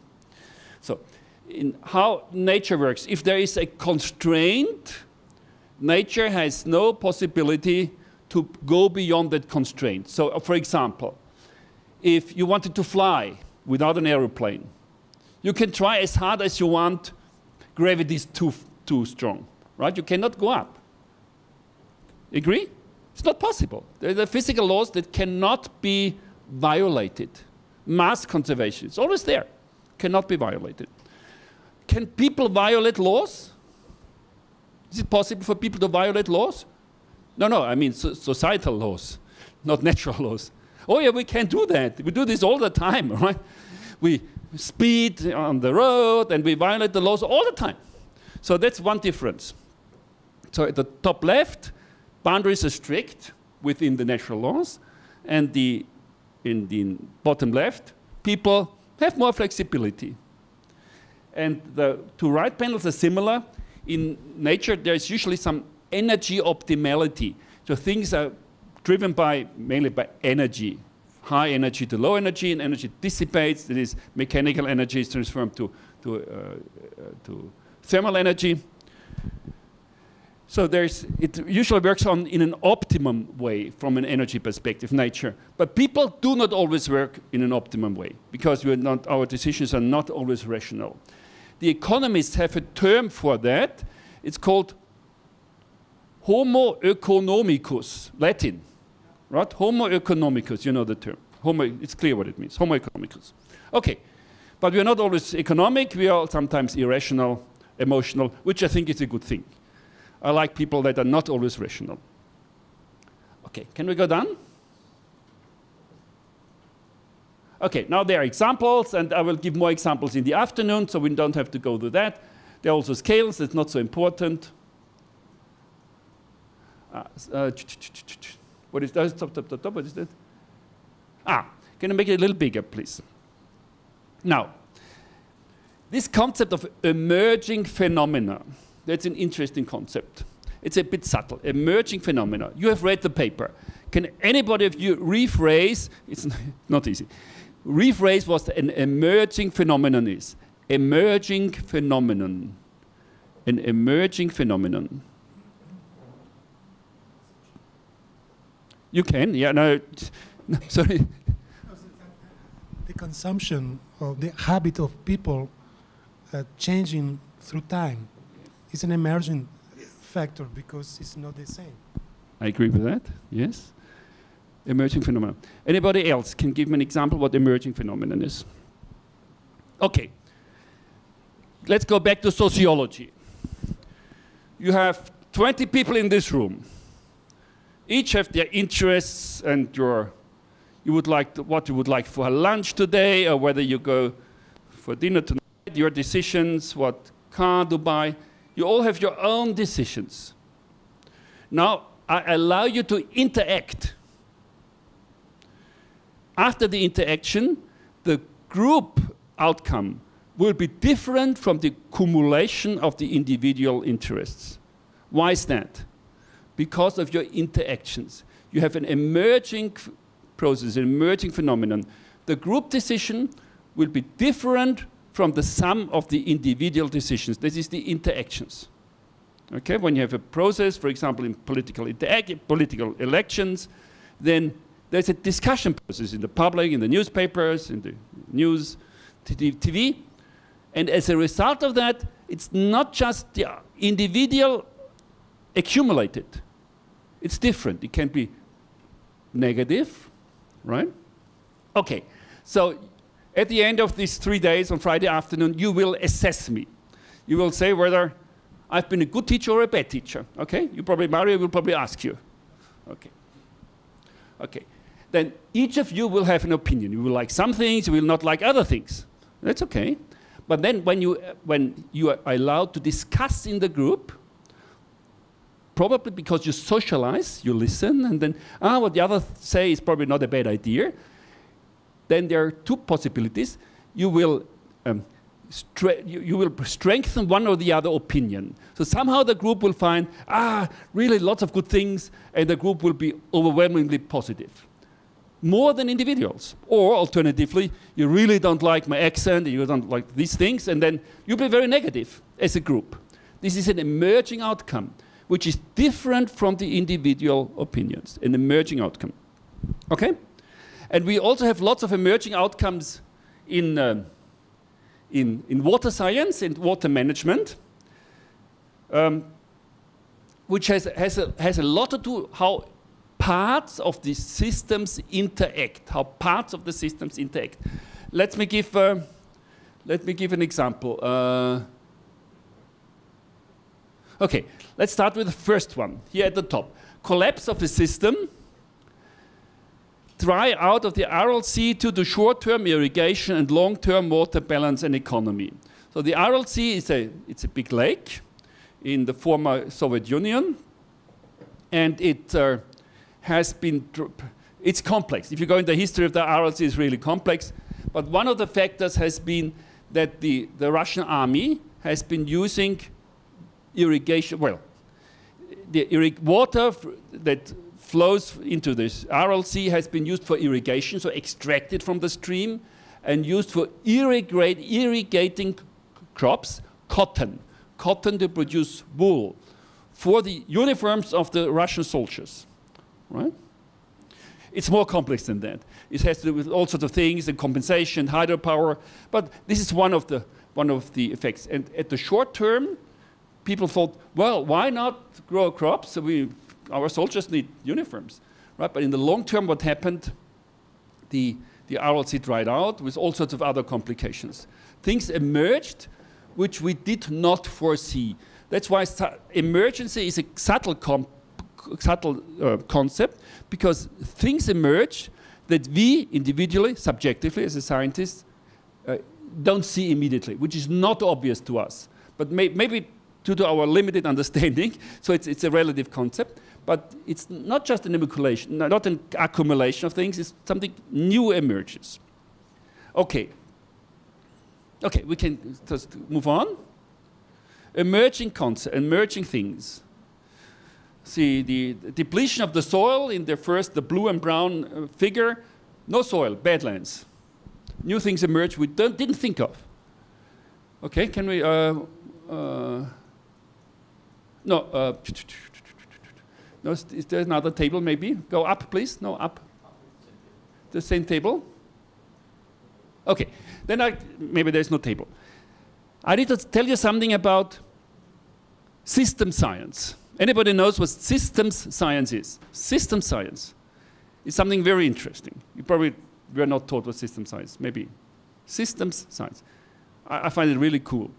A: So, in how nature works, if there is a constraint, nature has no possibility to go beyond that constraint. So, uh, for example, if you wanted to fly without an aeroplane, you can try as hard as you want, gravity is too, too strong, right? You cannot go up. Agree? It's not possible. There are physical laws that cannot be violated. Mass conservation, it's always there, cannot be violated. Can people violate laws? Is it possible for people to violate laws? No, no, I mean so societal laws, not natural laws. Oh yeah, we can do that. We do this all the time, right? We speed on the road and we violate the laws all the time. So that's one difference. So at the top left, boundaries are strict within the natural laws, and the in the bottom left, people have more flexibility. And the two right panels are similar. In nature, there's usually some energy optimality. So things are driven by mainly by energy. High energy to low energy, and energy dissipates. That is, mechanical energy is transformed to, to, uh, uh, to thermal energy. So there's, it usually works on in an optimum way from an energy perspective, nature. But people do not always work in an optimum way because not, our decisions are not always rational. The economists have a term for that. It's called Homo economicus, Latin, right? Homo economicus, you know the term. Homo, it's clear what it means, Homo economicus. Okay, but we're not always economic, we are sometimes irrational, emotional, which I think is a good thing. I like people that are not always rational. Okay, can we go down? Okay, now there are examples, and I will give more examples in the afternoon, so we don't have to go to that. There are also scales, that's not so important. Uh, uh, what is that? Stop, stop, stop, stop. What is that? Ah, can you make it a little bigger, please? Now, this concept of emerging phenomena, that's an interesting concept. It's a bit subtle. Emerging phenomena. You have read the paper. Can anybody of you rephrase? It's not easy. Rephrase what an emerging phenomenon is. Emerging phenomenon. An emerging phenomenon. You can, yeah, no, no sorry.
F: The consumption of the habit of people uh, changing through time is an emerging factor because it's not the same.
A: I agree with that, yes. Emerging phenomenon. Anybody else can give me an example what emerging phenomenon is? Okay. Let's go back to sociology. You have 20 people in this room each have their interests and your you would like to, what you would like for lunch today or whether you go for dinner tonight your decisions what car to buy you all have your own decisions now i allow you to interact after the interaction the group outcome will be different from the accumulation of the individual interests why is that because of your interactions. You have an emerging process, an emerging phenomenon. The group decision will be different from the sum of the individual decisions. This is the interactions. Okay, when you have a process, for example, in political political elections, then there's a discussion process in the public, in the newspapers, in the news, TV, and as a result of that, it's not just the individual accumulated. It's different. It can be negative, right? Okay, so at the end of these three days on Friday afternoon, you will assess me. You will say whether I've been a good teacher or a bad teacher. Okay? You probably, Mario will probably ask you. Okay. Okay. Then each of you will have an opinion. You will like some things, you will not like other things. That's okay. But then when you, when you are allowed to discuss in the group, probably because you socialize, you listen, and then, ah, what the others say is probably not a bad idea, then there are two possibilities. You will, um, you, you will strengthen one or the other opinion. So somehow the group will find, ah, really lots of good things, and the group will be overwhelmingly positive. More than individuals. Or alternatively, you really don't like my accent, and you don't like these things, and then you'll be very negative as a group. This is an emerging outcome, which is different from the individual opinions, an emerging outcome. Okay? And we also have lots of emerging outcomes in, um, in, in water science and water management, um, which has, has, a, has a lot to do how parts of the systems interact, how parts of the systems interact. Let me give, uh, let me give an example. Uh, okay, let's start with the first one, here at the top. Collapse of a system dry out of the Aral Sea to short-term irrigation and long-term water balance and economy. So the Aral Sea is a, it's a big lake in the former Soviet Union, and it uh, has been, it's complex. If you go into the history of the Sea, it's really complex. But one of the factors has been that the, the Russian army has been using irrigation, well, the water that flows into this Sea has been used for irrigation, so extracted from the stream, and used for irrigate, irrigating crops, cotton, cotton to produce wool for the uniforms of the Russian soldiers, right? It's more complex than that. It has to do with all sorts of things and compensation, hydropower, but this is one of the one of the effects. And at the short term, people thought, well, why not grow crops? So we, our soldiers need uniforms, right? But in the long term, what happened? The the Sea dried out with all sorts of other complications. Things emerged which we did not foresee. That's why emergency is a subtle, com- subtle uh, concept because things emerge that we individually, subjectively, as a scientist, uh, don't see immediately, which is not obvious to us. But may- maybe due to our limited understanding, so it's, it's a relative concept. But it's not just an accumulation, not an accumulation of things, it's something new emerges. Okay. Okay, we can just move on. Emerging concept, emerging things. See, the depletion of the soil in the first, the blue and brown uh, figure, no soil, badlands. New things emerge we didn't think of. Okay, can we, uh, uh, no, uh, no, is there another table maybe? Go up, please. No, up. The same table? Okay, then I, maybe there's no table. I need to tell you something about system science. Anybody knows what systems science is? System science is something very interesting. You probably were not taught what system science, maybe. Systems science. I, I find it really cool.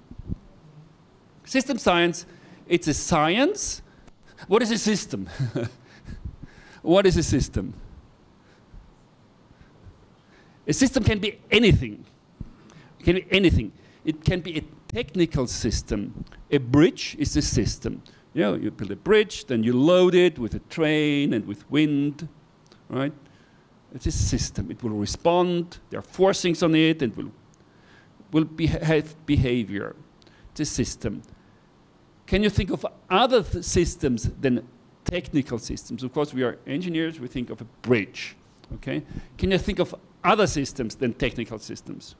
A: System science, it's a science. What is a system? what is a system? A system can be anything. It can be anything. It can be a technical system. A bridge is a system. You you build a bridge, then you load it with a train and with wind, right? It's a system. It will respond. There are forcings on it, and will will be have behavior. It's a system. Can you think of other th- systems than technical systems. Of course, we are engineers, we think of a bridge. Okay? Can you think of other systems than technical systems?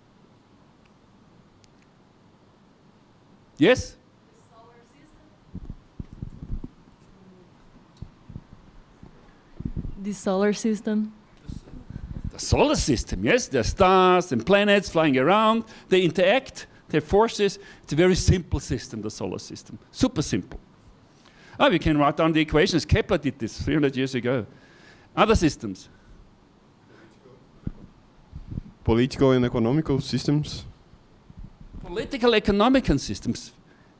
A: Yes?
S: The solar system.
A: The solar system, yes? There are stars and planets flying around. They interact, they have forces. It's a very simple system, the solar system. Super simple. Oh, we can write down the equations. Kepler did this 300 years ago. Other systems.
C: Political and economical systems.
A: Political, economic and systems,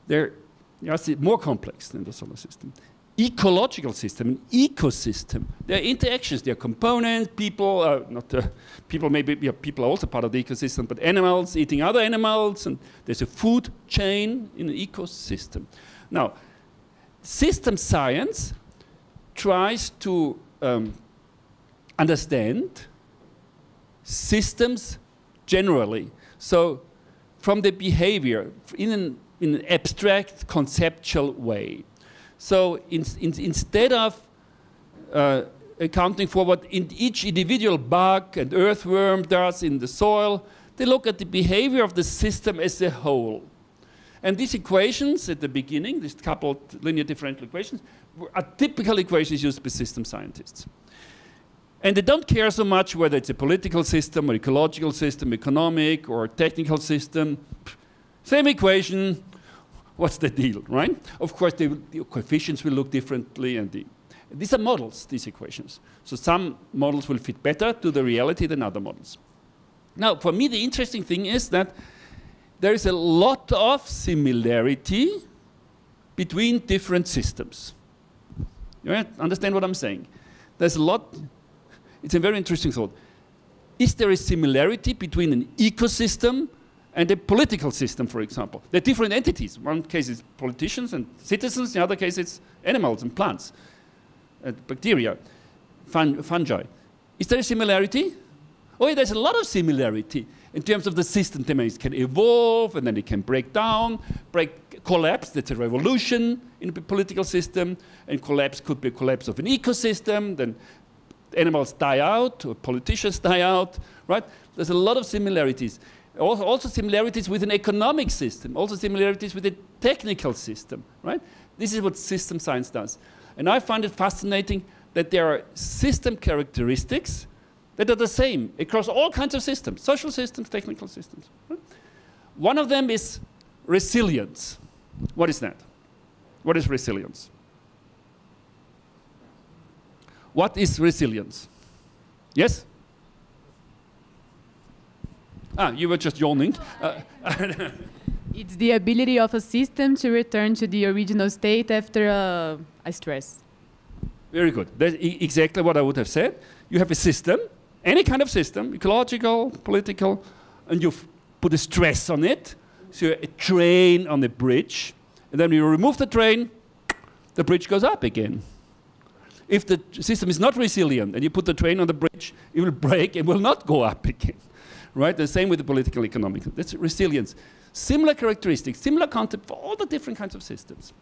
A: they're you see, more complex than the solar system. Ecological system, an ecosystem. There are interactions, there are components, people, uh, not uh, people, maybe yeah, people are also part of the ecosystem, but animals eating other animals, and there's a food chain in an ecosystem. Now, system science tries to um, understand systems generally. So from the behavior in an, in an abstract conceptual way. So in, in, instead of uh, accounting for what in each individual bug and earthworm does in the soil, they look at the behavior of the system as a whole. And these equations at the beginning, these coupled linear differential equations, are typical equations used by system scientists. And they don't care so much whether it's a political system or ecological system, economic or technical system. Same equation, what's the deal, right? Of course, the coefficients will look differently, and the, these are models, these equations. So some models will fit better to the reality than other models. Now, for me, the interesting thing is that there is a lot of similarity between different systems. You understand what I'm saying? There's a lot, it's a very interesting thought. Is there a similarity between an ecosystem and the political system, for example? They're different entities. One case is politicians and citizens, the other case it's animals and plants, and bacteria, fun fungi. Is there a similarity? Oh, yeah, there's a lot of similarity in terms of the system domains can evolve and then it can break down, break, collapse, that's a revolution in a political system, and collapse could be a collapse of an ecosystem, then animals die out, or politicians die out, right? There's a lot of similarities. Also, similarities with an economic system, also similarities with a technical system, right? This is what system science does. And I find it fascinating that there are system characteristics that are the same across all kinds of systems, social systems, technical systems. Right? One of them is resilience. What is that? What is resilience? What is resilience? Yes? Ah, you were just yawning. Uh,
K: it's the ability of a system to return to the original state after a, a stress.
A: Very good. That's exactly what I would have said. You have a system, any kind of system, ecological, political, and you put a stress on it. So a train on a bridge, and then you remove the train, the bridge goes up again. If the system is not resilient and you put the train on the bridge, it will break and will not go up again. Right? The same with the political economic. That's resilience. Similar characteristics, similar concept for all the different kinds of systems.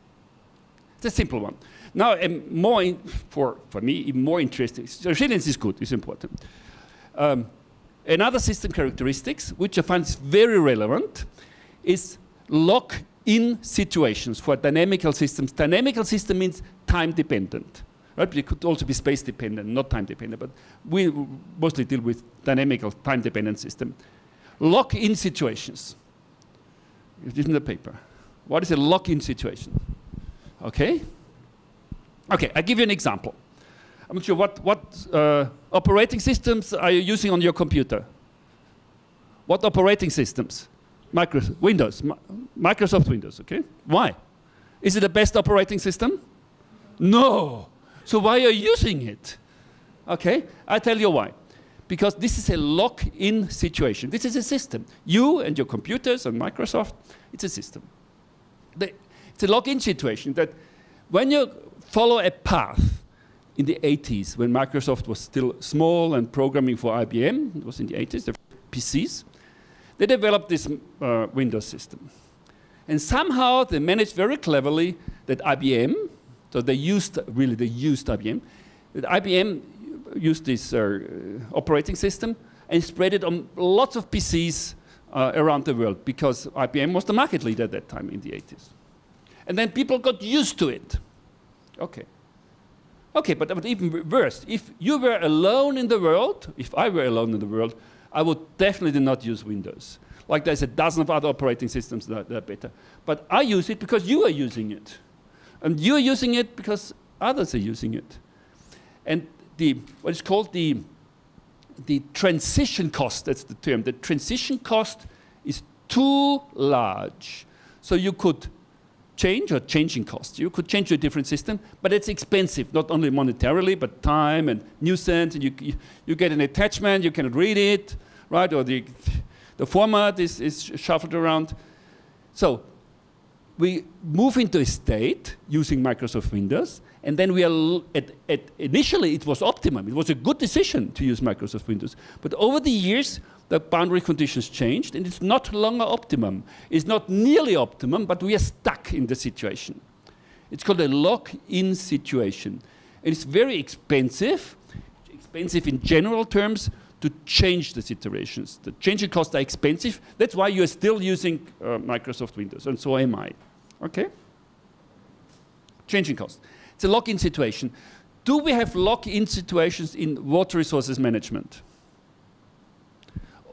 A: It's a simple one. Now, more for, for me, even more interesting. Resilience is good, it's important. Um, another system characteristics, which I find very relevant, is lock-in situations for dynamical systems. Dynamical system means time-dependent. Right? It could also be space-dependent, not time-dependent, but we mostly deal with dynamical, time-dependent system. Lock-in situations. It is in the paper. What is a lock-in situation? Okay? Okay, I'll give you an example. I'm not sure what, what uh, operating systems are you using on your computer? What operating systems? Microsoft, Windows, Microsoft Windows, okay? Why? Is it the best operating system? No. So why are you using it? Okay, I tell you why. Because this is a lock-in situation. This is a system. You and your computers and Microsoft, it's a system. The, it's a lock-in situation that when you follow a path in the 80s, when Microsoft was still small and programming for IBM, it was in the 80s, the PCs, they developed this uh, Windows system. And somehow they managed very cleverly that IBM So they used, really, they used IBM. IBM used this uh, operating system and spread it on lots of PCs uh, around the world because IBM was the market leader at that time in the 80s. And then people got used to it. Okay. Okay, but, but even worse, if you were alone in the world, if I were alone in the world, I would definitely not use Windows. Like there's a dozen of other operating systems that, that are better. But I use it because you are using it. And you are using it because others are using it. And the, what is called the, the transition cost, that's the term, the transition cost is too large. So you could change or changing costs. You could change to a different system, but it's expensive, not only monetarily, but time and nuisance, and you, you, you get an attachment, you cannot read it, right? Or the, the format is, is shuffled around. So we move into a state using Microsoft Windows, and then we are at, at initially it was optimum. It was a good decision to use Microsoft Windows, but over the years the boundary conditions changed, and it's not longer optimum. It's not nearly optimum, but we are stuck in the situation. It's called a lock-in situation. And it's very expensive, expensive in general terms, to change the situations. The changing costs are expensive. That's why you're still using uh, Microsoft Windows, and so am I. Okay? Changing costs. It's a lock-in situation. Do we have lock-in situations in water resources management?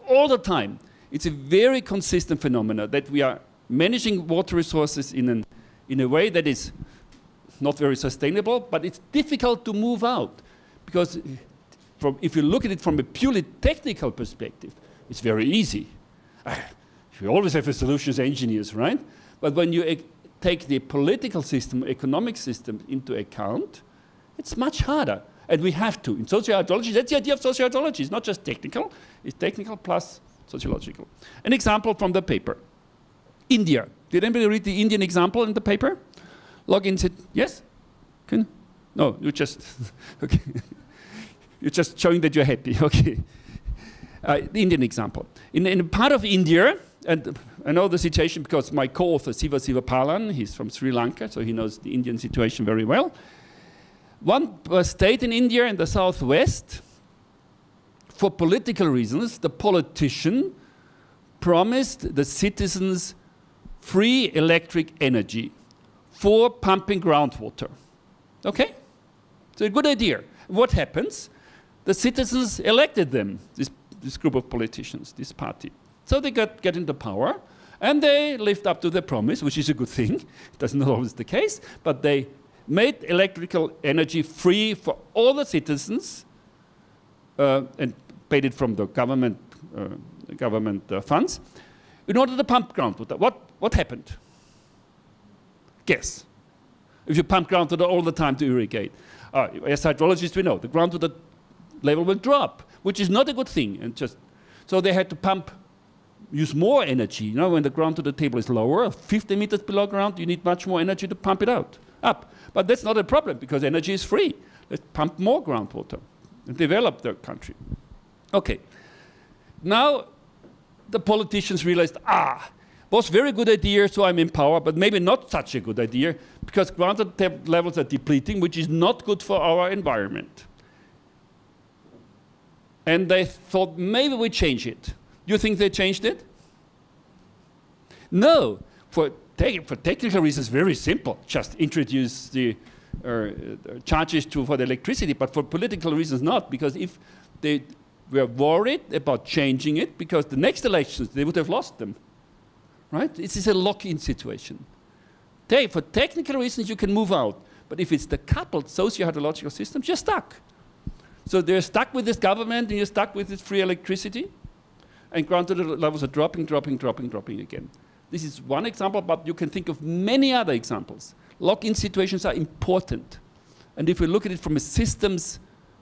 A: all the time. It's a very consistent phenomenon that we are managing water resources in, an, in a way that is not very sustainable, but it's difficult to move out. Because from, if you look at it from a purely technical perspective, it's very easy. Ah, we always have a solutions engineers, right? But when you take the political system, economic system into account, it's much harder. And we have to. In sociology, that's the idea of sociology. It's not just technical, it's technical plus sociological. An example from the paper. India. Did anybody read the Indian example in the paper? Login said, yes? Can? No, you just, okay. you're just showing that you're happy, okay. Uh, the Indian example. In, in a part of India, and I know the situation because my co-author, Siva Sivapalan, he's from Sri Lanka, so he knows the Indian situation very well. One uh, state in India in the southwest, for political reasons, the politician promised the citizens free electric energy for pumping groundwater. Okay? It's a good idea. What happens? The citizens elected them, this, this group of politicians, this party. So they got, get into power, and they lived up to their promise, which is a good thing. That's not always the case, but they made electrical energy free for all the citizens uh, and paid it from the government, uh, government uh, funds in order to pump groundwater. What, what happened? Guess. If you pump groundwater all the time to irrigate. Uh, as hydrologists, we know the groundwater level will drop, which is not a good thing. And just so they had to pump, use more energy. You know, when the groundwater table is lower, 50 meters below ground, you need much more energy to pump it out, up. But that's not a problem because energy is free. Let's pump more groundwater and develop the country. Okay. Now the politicians realized, ah, was very good idea, so I'm in power, but maybe not such a good idea because groundwater levels are depleting, which is not good for our environment. And they thought maybe we change it. You think they changed it? No. For for technical reasons, very simple. Just introduce the uh, uh, charges to, for the electricity, but for political reasons not, because if they were worried about changing it, because the next elections, they would have lost them. Right? This is a lock-in situation. For technical reasons, you can move out. But if it's the coupled socio-hydrological system, you're stuck. So they're stuck with this government, and you're stuck with this free electricity, and groundwater levels are dropping, dropping, dropping, dropping again. This is one example, but you can think of many other examples. Lock-in situations are important. And if we look at it from a systems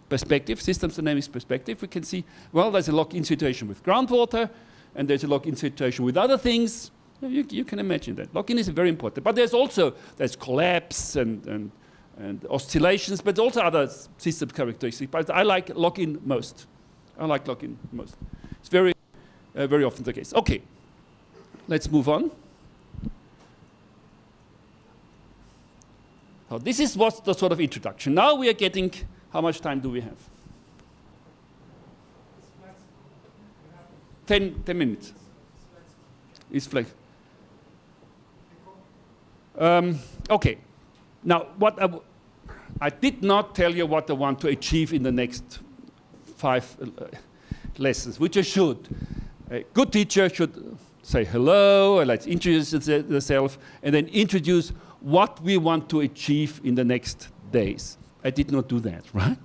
A: perspective, systems dynamics perspective, we can see, well, there's a lock-in situation with groundwater, and there's a lock-in situation with other things. You, you can imagine that. Lock-in is very important. But there's also, there's collapse and, and, and oscillations, but also other system characteristics. But I like lock-in most. I like lock-in most. Uh, very often the case. Okay. Let's move on. So this is what's the sort of introduction. Now we are getting, how much time do we have? 10, 10 minutes. It's flex. Um, okay. Now, what I, I did not tell you what I want to achieve in the next five uh, lessons, which I should. A good teacher should say hello, or let's introduce themselves, and then introduce what we want to achieve in the next days. I did not do that, right?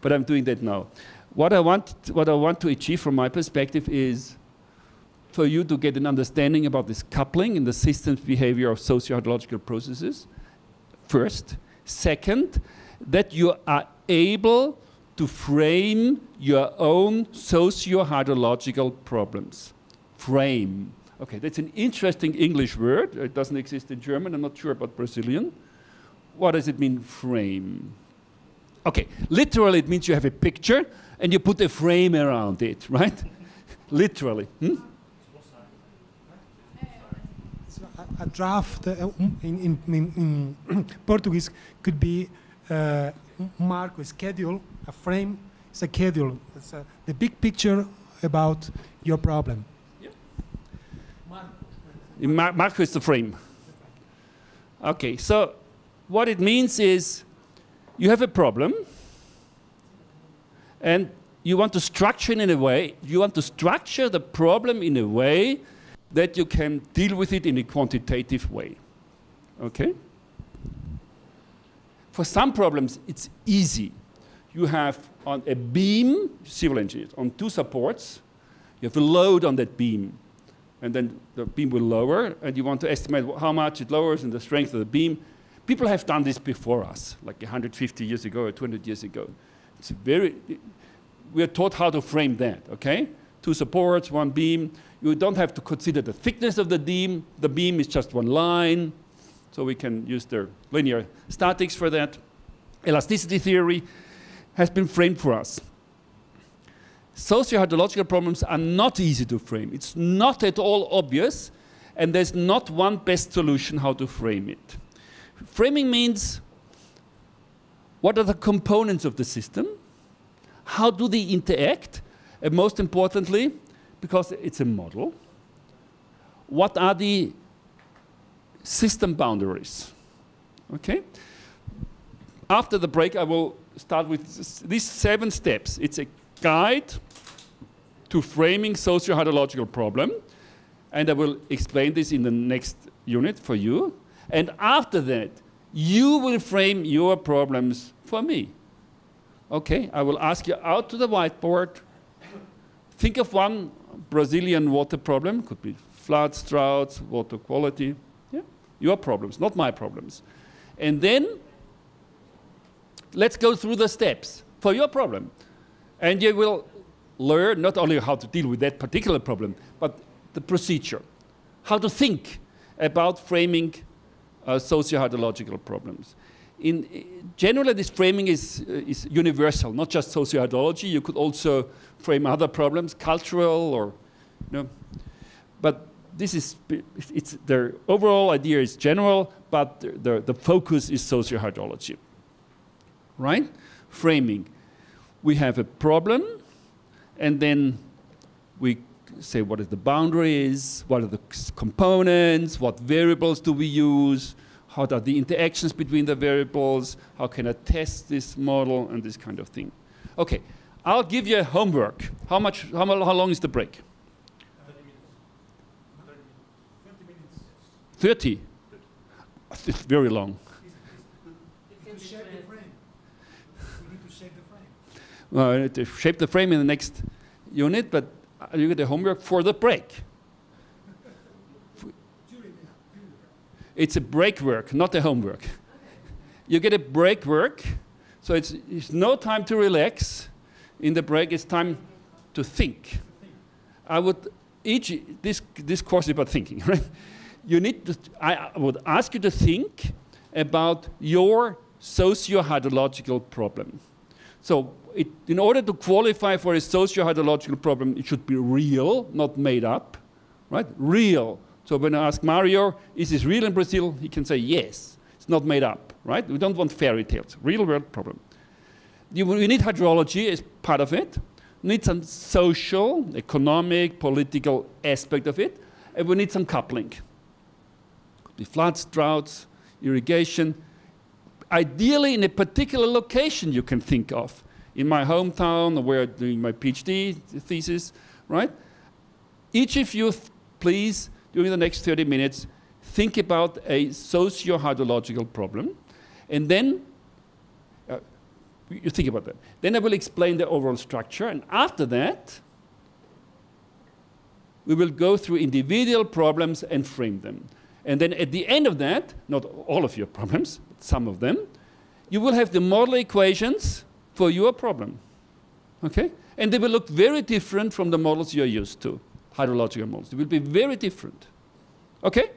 A: But I'm doing that now. What I want, what I want to achieve from my perspective is for you to get an understanding about this coupling in the systems behavior of socio-hydrological processes, first. Second, that you are able to frame your own socio-hydrological problems. Frame. Okay, that's an interesting English word. It doesn't exist in German. I'm not sure about Brazilian. What does it mean, frame? Okay, literally it means you have a picture and you put a frame around it, right? literally. Hmm?
F: a, draft uh, in, in, in Portuguese could be uh, marco, schedule, a frame, it's a schedule. It's a, the big picture about your problem.
A: Mar marco is the frame. Okay, so what it means is you have a problem and you want to structure it in a way, you want to structure the problem in a way that you can deal with it in a quantitative way. Okay? For some problems, it's easy. You have on a beam, civil engineers, on two supports, you have a load on that beam. And then the beam will lower, and you want to estimate how much it lowers and the strength of the beam. People have done this before us, like 150 years ago or 200 years ago. It's very, we are taught how to frame that, okay? Two supports, one beam. You don't have to consider the thickness of the beam. The beam is just one line. So we can use the linear statics for that. Elasticity theory has been framed for us. Socio-hydrological problems are not easy to frame. It's not at all obvious, and there's not one best solution how to frame it. Framing means what are the components of the system? How do they interact? And most importantly, because it's a model, what are the system boundaries? Okay? After the break, I will start with these seven steps. It's a guide to framing socio-hydrological problem, and I will explain this in the next unit for you. And after that, you will frame your problems for me. Okay, I will ask you out to the whiteboard. Think of one Brazilian water problem, could be floods, droughts, water quality. Yeah, your problems, not my problems. And then let's go through the steps for your problem. And you will learn not only how to deal with that particular problem, but the procedure, how to think about framing uh, socio-hydrological problems in generally this framing is, uh, is universal, not just sociohydrology. You could also frame other problems, cultural or, you know, but this is, it's, the overall idea is general, but the, the, the focus is sociohydrology, right? Framing. We have a problem, and then we say what is the boundary is, what are the components, what variables do we use, how are the interactions between the variables, how can I test this model, and this kind of thing. Okay, I'll give you a homework. How much, how, how long is the break? 30? It's very long. Well, to shape the frame in the next unit, but you get the homework for the break. It's a break work, not a homework. you get a break work, so it's, it's no time to relax. In the break, it's time to think. I would each this this course is about thinking, right? You need to. I would ask you to think about your socio-hydrological problem. So, it, in order to qualify for a socio-hydrological problem, it should be real, not made up, right? Real. So when I ask Mario, is this real in Brazil? He can say yes. It's not made up. right? We don't want fairy tales, real world problem. You, we need hydrology as part of it. We need some social, economic, political aspect of it, and we need some coupling. The floods, droughts, irrigation, ideally in a particular location you can think of. In my hometown, where I'm doing my PhD thesis, right? Each of you, please, during the next 30 minutes, think about a socio-hydrological problem, and then uh, you think about that. Then I will explain the overall structure, and after that, we will go through individual problems and frame them. And then at the end of that, not all of your problems, some of them, you will have the model equations for your problem. Okay? And they will look very different from the models you're used to, hydrological models. They will be very different. Okay?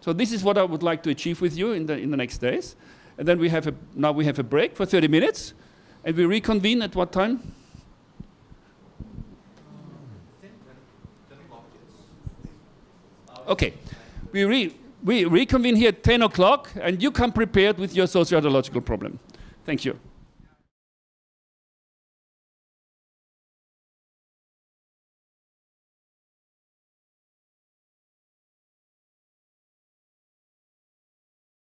A: So this is what I would like to achieve with you in the, in the next days. And then we have a, now we have a break for 30 minutes. And we reconvene at what time? Okay. We, re, we reconvene here at 10 o'clock, and you come prepared with your socio-hydrological problem. Thank you.